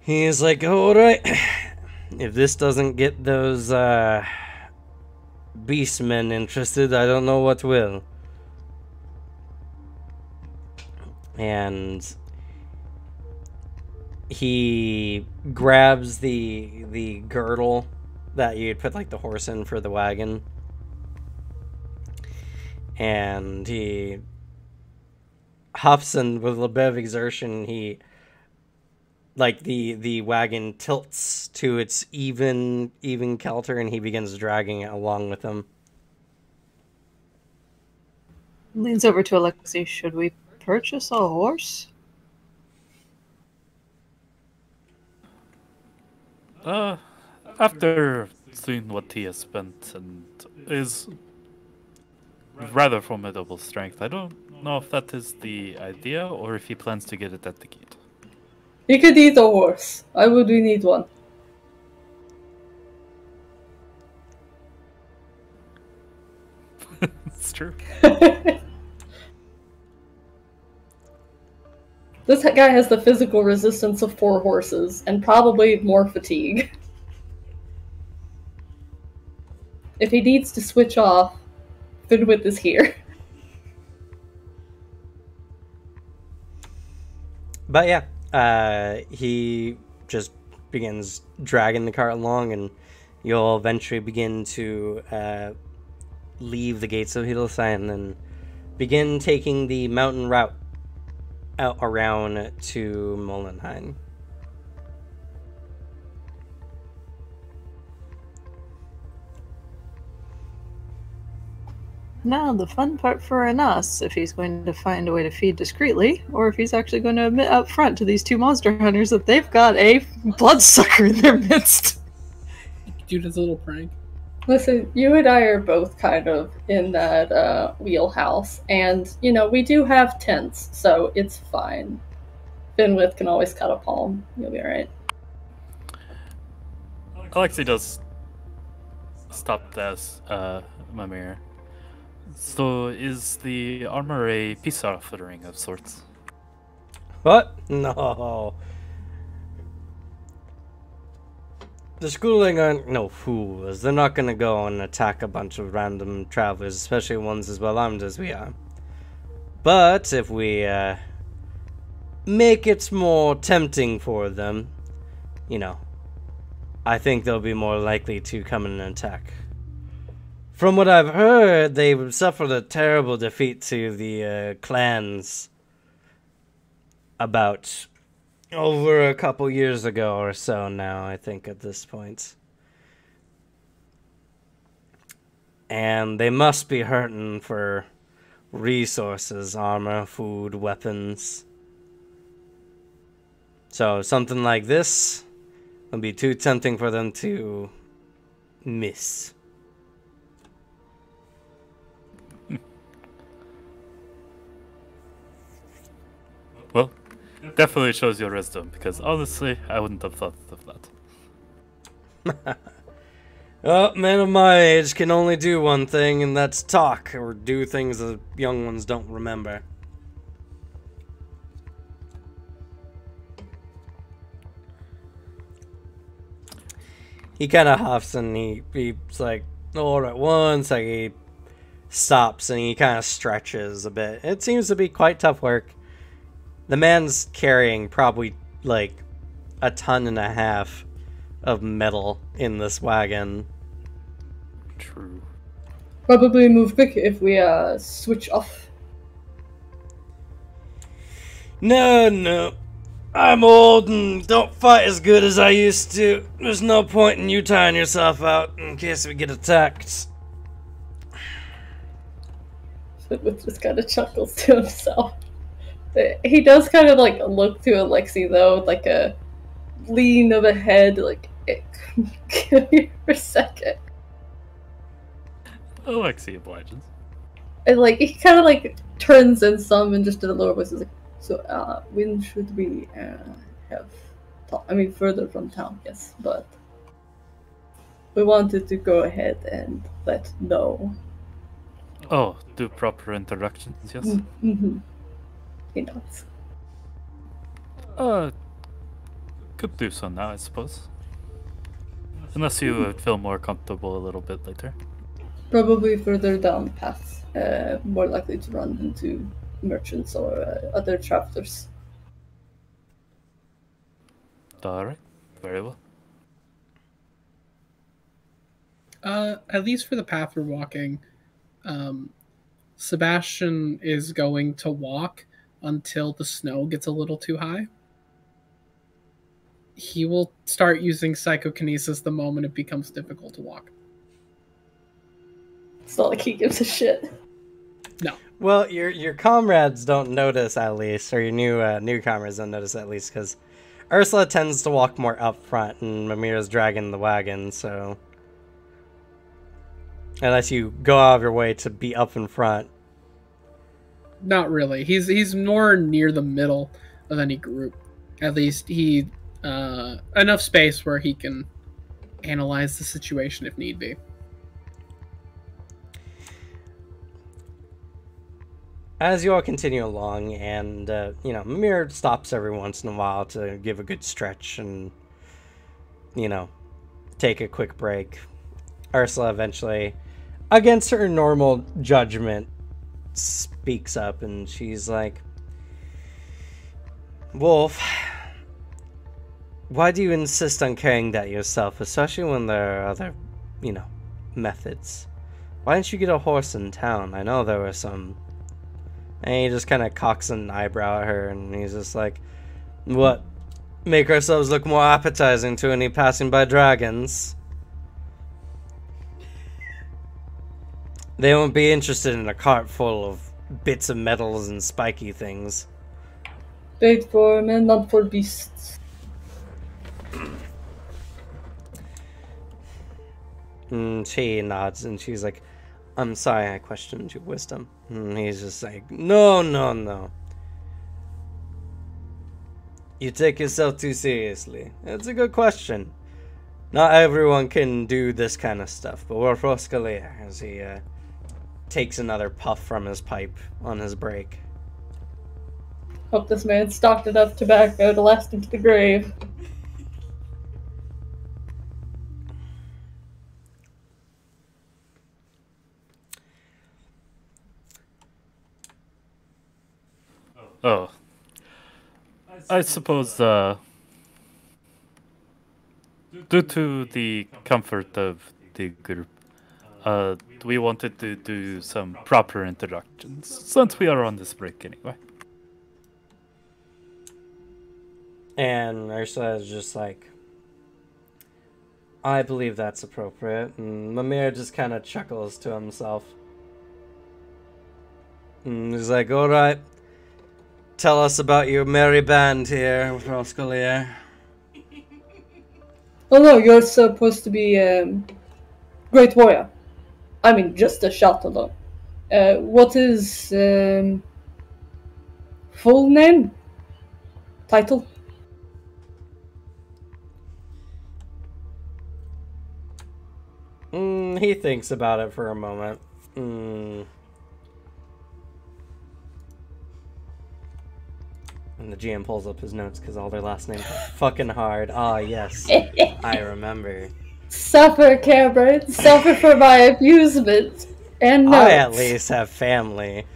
He's like, all right. If this doesn't get those uh, beastmen interested, I don't know what will. And he grabs the the girdle that you'd put like the horse in for the wagon. And he huffs and with a bit of exertion he like the the wagon tilts to its even even kelter and he begins dragging it along with him Leans over to Alexi. Should we purchase a horse? Uh, after seeing what he has spent and is rather formidable strength, I don't know if that is the idea or if he plans to get it at the gate. You could eat a horse. Why would we need one? it's true. This guy has the physical resistance of four horses and probably more fatigue. If he needs to switch off, Finwith is here. But yeah, uh, he just begins dragging the cart along, and you'll eventually begin to uh, leave the gates of Hildesheim and begin taking the mountain route out around to Molenheim. Now, the fun part for Anas, if he's going to find a way to feed discreetly, or if he's actually going to admit up front to these two monster hunters that they've got a bloodsucker in their midst. Dude, it's a little prank. Listen, you and I are both kind of in that uh, wheelhouse, and you know we do have tents, so it's fine. Finwith can always cut a palm. You'll be all right. Alexi does stop this, uh, Mimir. So, is the armor a peace offering of sorts? What? No. The schooling aren't no fools. They're not gonna go and attack a bunch of random travelers, especially ones as well armed as we are. But if we uh, make it more tempting for them, you know, I think they'll be more likely to come and attack. From what I've heard, they suffered a terrible defeat to the uh, clans about over a couple years ago or so now, I think, at this point. And they must be hurting for resources, armor, food, weapons. So something like this would be too tempting for them to miss. Definitely shows your wisdom, because honestly, I wouldn't have thought of that. Oh, men of my age can only do one thing, and that's talk, or do things the young ones don't remember. He kind of huffs and he, he's like, all at once, like he stops and he kind of stretches a bit. It seems to be quite tough work. The man's carrying probably like a ton and a half of metal in this wagon. True. Probably move quick if we uh switch off. No, no. I'm old and don't fight as good as I used to. There's no point in you tying yourself out in case we get attacked. Finwith just kind of chuckles to himself. He does kind of like look to Alexi though, with like a lean of a head, like give me for a second. Alexi obliges. And like he kind of like turns in some and just in a lower voice is like, so uh, when should we uh, have? I mean, further from town, yes, but we wanted to go ahead and let know. Oh, do proper introductions, yes? Mm-hmm. He nods. Uh, could do so now, I suppose. Unless you uh, feel more comfortable a little bit later. Probably further down the path, uh, more likely to run into merchants or uh, other travelers. Alright, very well. Uh, at least for the path we're walking, um, Sebastian is going to walk until the snow gets a little too high. He will start using psychokinesis the moment it becomes difficult to walk. It's not like he gives a shit. No. Well, your your comrades don't notice at least, or your new uh, new comrades don't notice at least, because Ursula tends to walk more up front, and Mimir's dragging the wagon. So unless you go out of your way to be up in front, Not really. He's he's more near the middle of any group. At least he uh, enough space where he can analyze the situation if need be. as you all continue along, and uh, you know, Mimir stops every once in a while to give a good stretch and you know, take a quick break. Ursula eventually, against her normal judgment, speaks up and she's like, Wolf, why do you insist on carrying that yourself, especially when there are other, you know, methods? Why didn't you get a horse in town? I know there were some. And he just kind of cocks an eyebrow at her and he's just like, What? Make ourselves look more appetizing to any passing by dragons? They won't be interested in a cart full of bits of metals and spiky things. Paid for men, not for beasts. And she nods and she's like, I'm sorry I questioned your wisdom. And he's just like, No, no, no. You take yourself too seriously. It's a good question. Not everyone can do this kind of stuff, but we're Roscalia as he uh, takes another puff from his pipe on his break. Hope this man stocked enough tobacco to last him to the grave. Oh. I suppose, uh, due to the comfort of the group, uh, we wanted to do some proper introductions, since we are on this break anyway. And Ursula is just like, I believe that's appropriate. And Mimir just kind of chuckles to himself. And he's like, alright, tell us about your merry band here with Roscolier. Oh no, you're supposed to be um, great warrior. I mean, just a shout alone. Uh, what is um, full name? Title? Mm, he thinks about it for a moment. Mm. And the GM pulls up his notes because all their last names are fucking hard. Ah, yes. I remember. Suffer, Cameron. Suffer for my amusement. And notes. I at least have family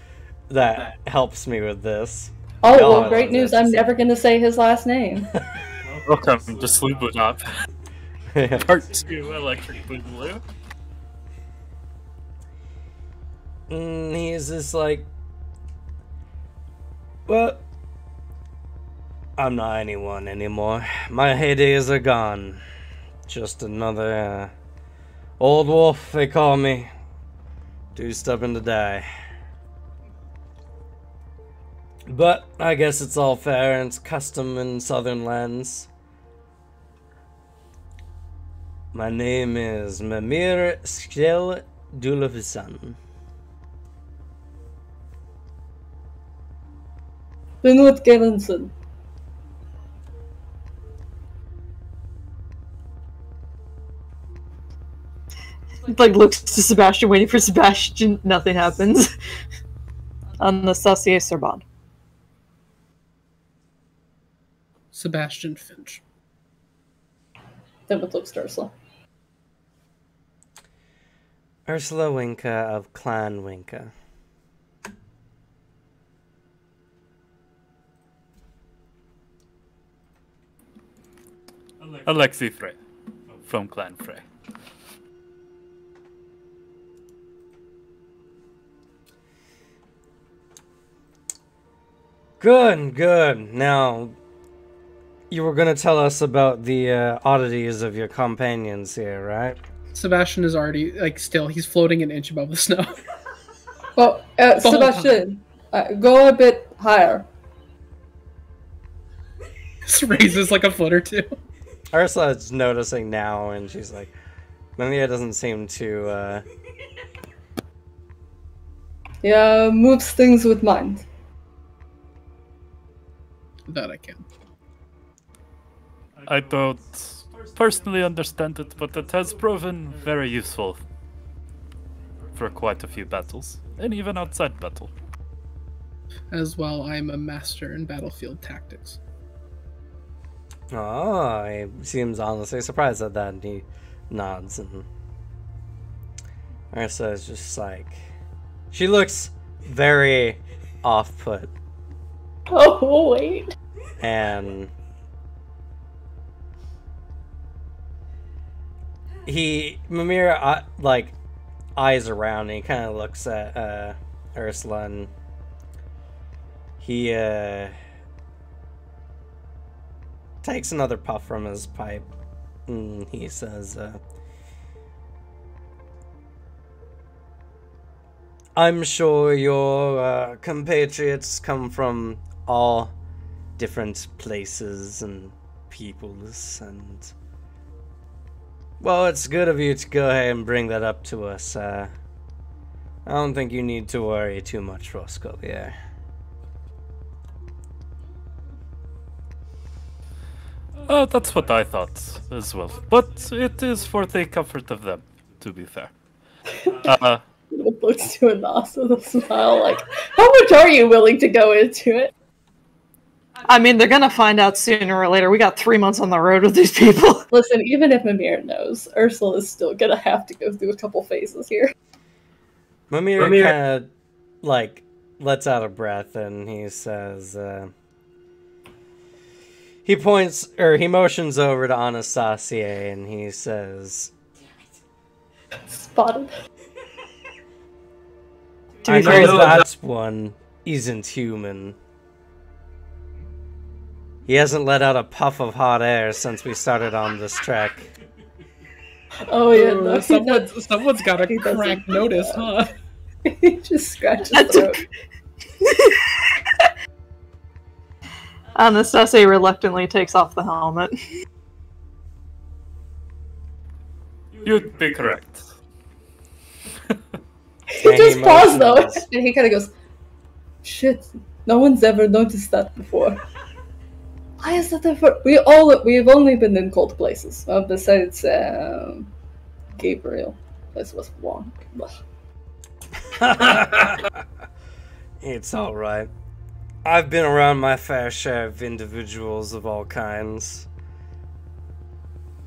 that helps me with this. Oh, God, well, great news. I'm never going to say his last name. Welcome to Sloop Up, Part 2 Electric Boogaloo. Mm, he's just like, well, I'm not anyone anymore. My heydays are gone. Just another uh, old wolf, they call me. Too stubborn to die. But I guess it's all fair and it's custom in southern lands. My name is Mimir Skjel Dulavisan. Linwood Galenson. Like looks to Sebastian, waiting for Sebastian. Nothing happens. On the Anastasia Serban. Sebastian Finch. Then with looks to Ursula. Ursula Winka of Clan Winka. Alexi Frey from Clan Frey. Good, good. Now, you were gonna tell us about the uh, oddities of your companions here, right? Sebastian is already like still. He's floating an inch above the snow. Oh, uh, The. Sebastian, uh, go a bit higher. Just raises like a foot or two. Ursula's noticing now, and she's like, Mimir doesn't seem to. Uh... Yeah, moves things with mind. That I can. I don't personally understand it, but it has proven very useful for quite a few battles, and even outside battle. As well, I'm a master in battlefield tactics. Ah, oh, he seems honestly surprised at that, and he nods, and Ursa is just like, she looks very off-put, Oh wait. and he Mimir uh, like eyes around, and he kind of looks at uh, Ursula, and he uh takes another puff from his pipe. And he says, uh, I'm sure your uh, compatriots come from all different places and peoples, and well, it's good of you to go ahead and bring that up to us. Uh, I don't think you need to worry too much, Roscovier. Uh, that's what I thought as well. But it is for the comfort of them, to be fair. Uh, It looks to Anas with a smile like, how much are you willing to go into it? I mean, they're gonna find out sooner or later. We got three months on the road with these people. Listen, even if Mimir knows, Ursula is still gonna have to go through a couple phases here. Mimir, Mimir- kind of like lets out a breath and he says, uh, he points or he motions over to Anastasia and he says, Spotted. To I be know fair, that one isn't human. He hasn't let out a puff of hot air since we started on this trek. Oh yeah, Ooh, no, he, someone's, does, someone's got a crack notice, huh? he just scratches That's um, throat. Anastasia reluctantly takes off the helmet. you'd be correct. He And just he paused though, and he kind of goes, "Shit, no one's ever noticed that before." Why is that ever? We all we've only been in cold places. Uh, besides um, Gabriel, this was wrong. it's alright. I've been around my fair share of individuals of all kinds.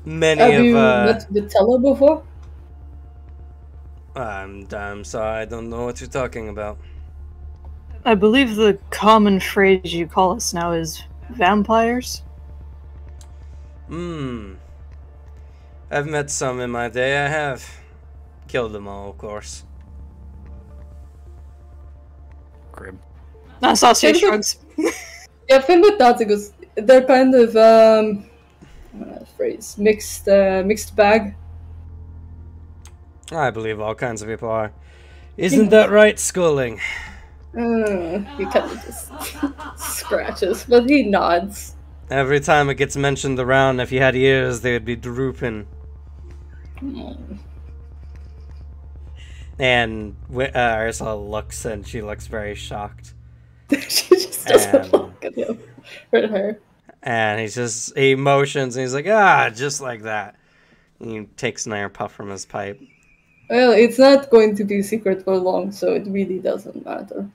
Many Have of, you uh, met Vitello before? I'm, I'm sorry, I don't know what you're talking about. I believe the common phrase you call us now is vampires. Hmm. I've met some in my day, I have. Killed them all, of course. Grim. Anastasia Maybe- shrugs. Yeah, Finwith that because they're kind of um, uh, phrase mixed uh, mixed bag. I believe all kinds of people are. Isn't that right, Schooling? Uh, he kind of just scratches, but he nods. Every time it gets mentioned around, if he had ears, they would be drooping. Hmm. And uh, Ursula looks and she looks very shocked. she just doesn't Um, look at him or at her. And he's just, he motions and he's like, ah, just like that. And he takes another puff from his pipe. Well, it's not going to be secret for long, so it really doesn't matter.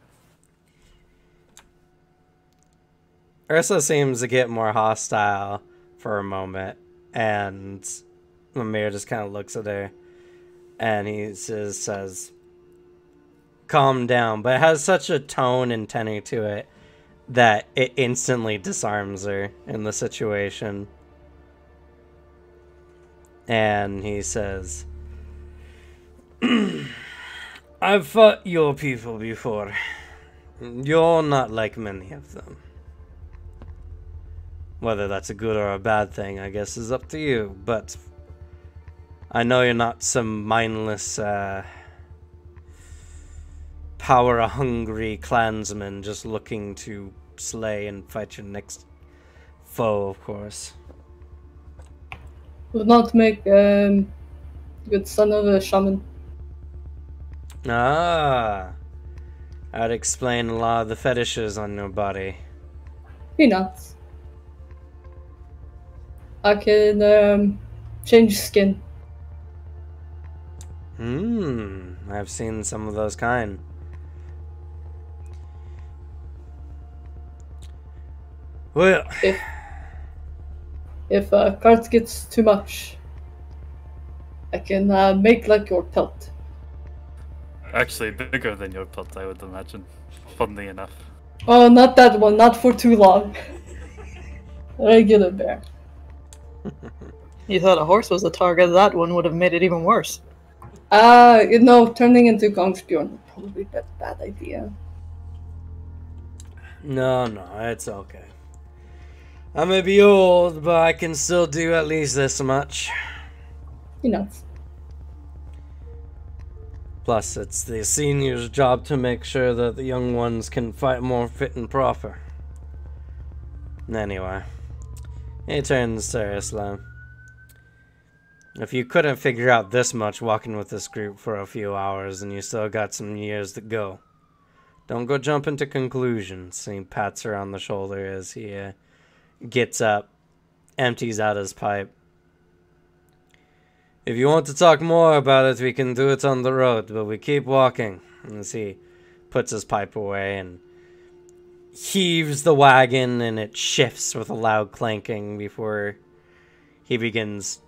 Ursa seems to get more hostile for a moment, and Mimir just kind of looks at her, and he just says, "Calm down," but it has such a tone and tenor to it that it instantly disarms her in the situation. And he says, "I've fought your people before. You're not like many of them." Whether that's a good or a bad thing, I guess, is up to you. But I know you're not some mindless, uh, power hungry clansman just looking to slay and fight your next foe, of course. Would not make um, good son of a shaman. Ah, that'd explain a lot of the fetishes on your body. Nods. I can um, change skin. Hmm, I've seen some of those kind. Well, If if uh, cards gets too much, I can uh, make like your pelt. Actually, bigger than your pelt, I would imagine. Funnily enough. Oh, not that one. Not for too long. Regular bear. You thought a horse was the target, that one would have made it even worse. Uh, you know, turning into Gongsbjorn would probably be a bad idea. no, no, it's okay. I may be old, but I can still do at least this much. You know, Plus, it's the senior's job to make sure that the young ones can fight more fit and proper. Anyway, he turns to Ursula. If you couldn't figure out this much walking with this group for a few hours and you still got some years to go, don't go jumping to conclusions. He pats her on the shoulder as he uh, gets up, empties out his pipe. If you want to talk more about it, we can do it on the road, but we keep walking. As he puts his pipe away and heaves the wagon, and it shifts with a loud clanking before he begins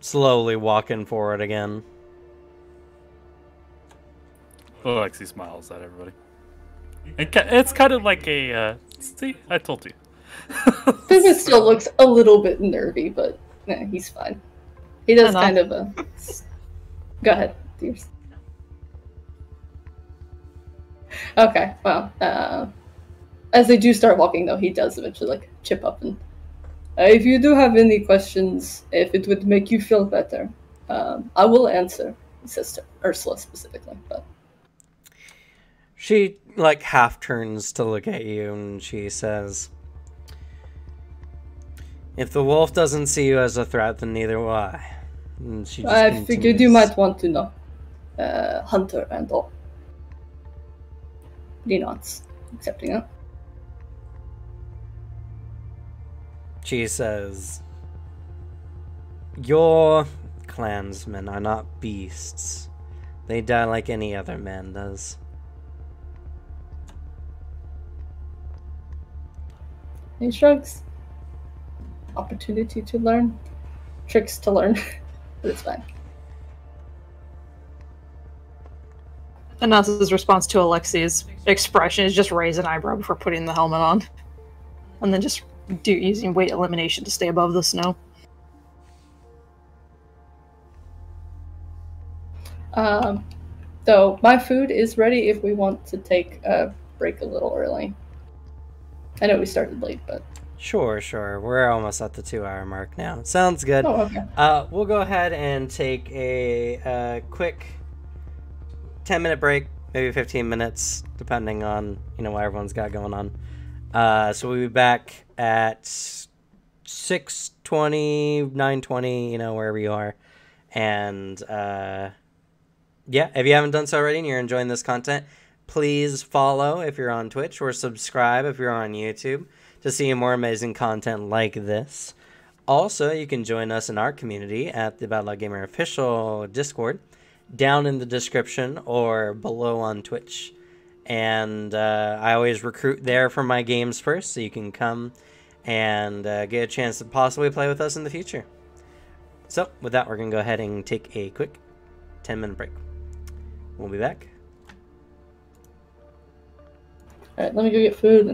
slowly walking forward again. Alexi smiles at everybody. It's kind of like a, uh, see, I told you. Vivid still looks a little bit nervy, but nah, he's fine. He does kind of a. Go ahead, Deers. Okay, well, uh, as they do start walking, though, he does eventually like chip up and. Uh, if you do have any questions, if it would make you feel better, um, I will answer. He says to Ursula specifically, but She, like, half turns to look at you and she says, If the wolf doesn't see you as a threat, then neither will I. And she just I figured you might want to know. Uh, Hunter and all. He nods, accepting it. She says, Your clansmen are not beasts. They die like any other man does. He shrugs. Opportunity to learn. Tricks to learn. but it's fine. And that's response to Alexi's expression is just raise an eyebrow before putting the helmet on. And then just do using weight elimination to stay above the snow. Um, so my food is ready if we want to take a break a little early. I know we started late, but Sure, sure. We're almost at the two hour mark now. Sounds good. oh okay. Uh, we'll go ahead and take a, uh quick 10 minute break, maybe 15 minutes, depending on, you know, what everyone's got going on. Uh, so we'll be back at 6.20, 9.20, you know, wherever you are. And, uh, yeah, if you haven't done so already and you're enjoying this content, please follow if you're on Twitch or subscribe if you're on YouTube to see more amazing content like this. Also, you can join us in our community at the Bad Luck Gamer official Discord, down in the description or below on Twitch. And uh, I always recruit there for my games first, so you can come and uh, get a chance to possibly play with us in the future. So, with that, we're going to go ahead and take a quick 10 minute break. We'll be back. All right, let me go get food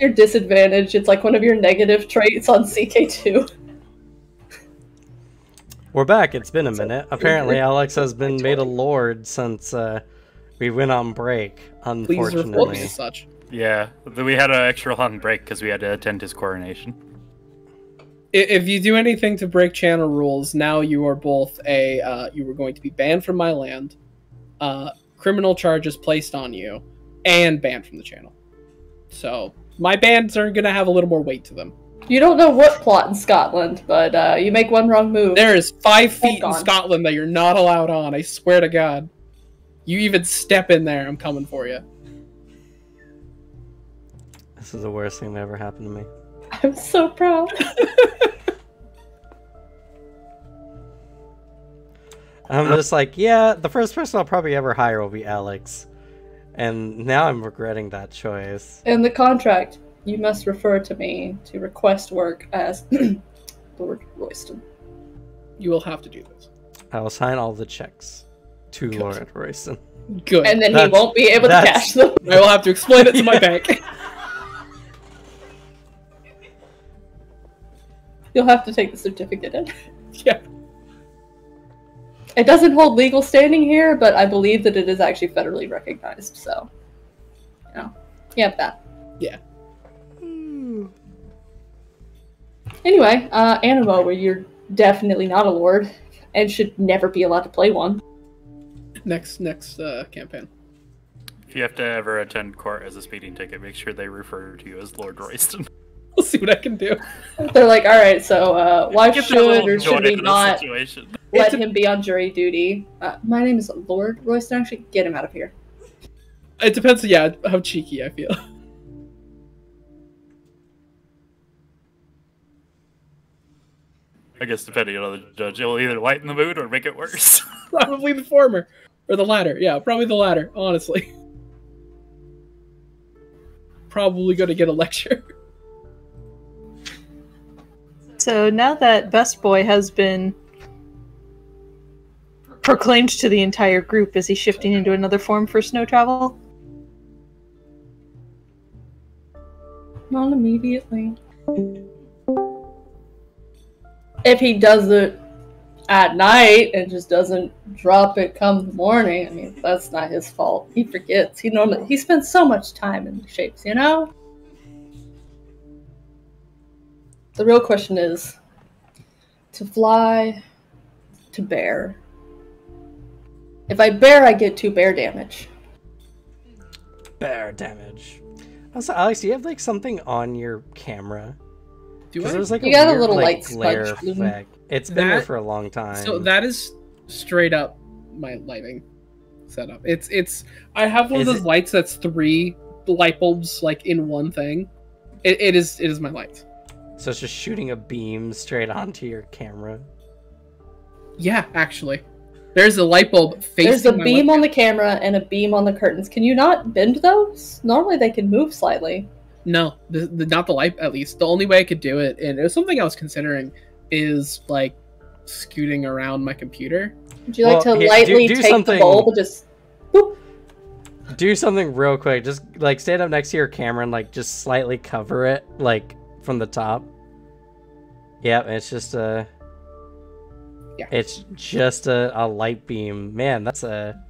your disadvantage. It's like one of your negative traits on CK2. We're back. It's been a minute. Apparently, Alex has been made a lord since uh, we went on break. Unfortunately, as such. Yeah, we had an extra long break because we had to attend his coronation. If you do anything to break channel rules, now you are both a uh, you were going to be banned from my land, uh, criminal charges placed on you, and banned from the channel. So my bands are gonna have a little more weight to them. You don't know what plot in Scotland, but uh, you make one wrong move. There is five feet in. Scotland that you're not allowed on. I swear to God. You even step in there, I'm coming for you. this is the worst thing that ever happened to me. I'm so proud. I'm just like, yeah, the first person I'll probably ever hire will be Alex. And now I'm regretting that choice. In the contract, you must refer to me to request work as Lord Royston. You will have to do this. I will sign all the checks to Good. Lord Royston. Good. And then he won't be able to cash them. I will have to explain it to my bank. You'll have to take the certificate in. yeah. It doesn't hold legal standing here, but I believe that it is actually federally recognized. So, you know, you have that. Yeah. Anyway, uh, Anima, where you're definitely not a lord and should never be allowed to play one. Next next uh, campaign. If you have to ever attend court as a speeding ticket, make sure they refer to you as Lord Royston. We'll see what I can do. They're like, all right, so uh, why Get should or should we not situation. let a- him be on jury duty? Uh, my name is Lord Royston. Actually, get him out of here. It depends, yeah, how cheeky I feel. I guess depending on the judge, it will either lighten the mood or make it worse. probably the former. Or the latter. Yeah, probably the latter, honestly. Probably gonna get a lecture. So now that Best Boy has been proclaimed to the entire group, is he shifting into another form for snow travel? Not immediately. If he does it at night and just doesn't drop it come the morning, I mean, that's not his fault. He forgets. He normally he spends so much time in the shapes, you know? The real question is to fly to bear. If I bear, I get two bear damage. Bear damage. Also, Alex, do you have like something on your camera? Do Because I? there's like You a got a little like, light glare effect. It's been there for a long time. So that is straight up my lighting setup. It's it's I have one Is of those it- lights that's three light bulbs like in one thing. It, it is it is my light. So it's just shooting a beam straight onto your camera. Yeah, actually. There's a light bulb facing There's a my beam on the camera and a beam on the curtains. Can you not bend those? Normally they can move slightly. No, the, the, not the light at least. The only way I could do it, and it was something I was considering, is like scooting around my computer. Would you like Well, to here, do- lightly do take something- the bulb and just boop? Do something real quick. Just like stand up next to your camera and like just slightly cover it, like from the top. Yep, it's just a. Yeah. It's just a, a light beam. Man, that's a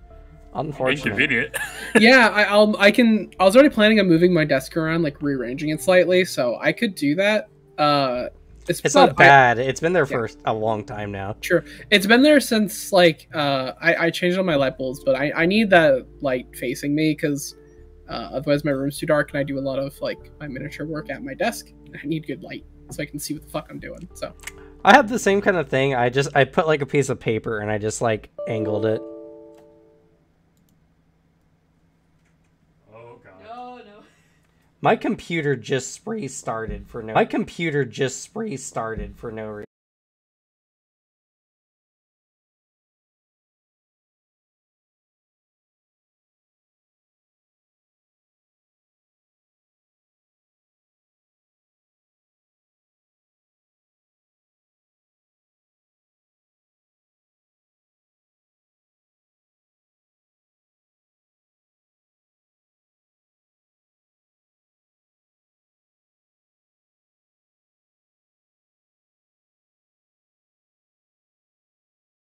unfortunate. Inconvenient. yeah, I, I'll I can. I was already planning on moving my desk around, like rearranging it slightly, so I could do that. Uh, it's, It's not bad. it's been there for a long time now. Sure. It's been there since like uh I, I changed all my light bulbs, but I, I need that light facing me because uh, otherwise my room's too dark and I do a lot of like my miniature work at my desk. I need good light so I can see what the fuck I'm doing. So I have the same kind of thing. I just I put like a piece of paper and I just like angled it. Oh god. No, no. My computer just restarted for no. My computer just restarted for no reason.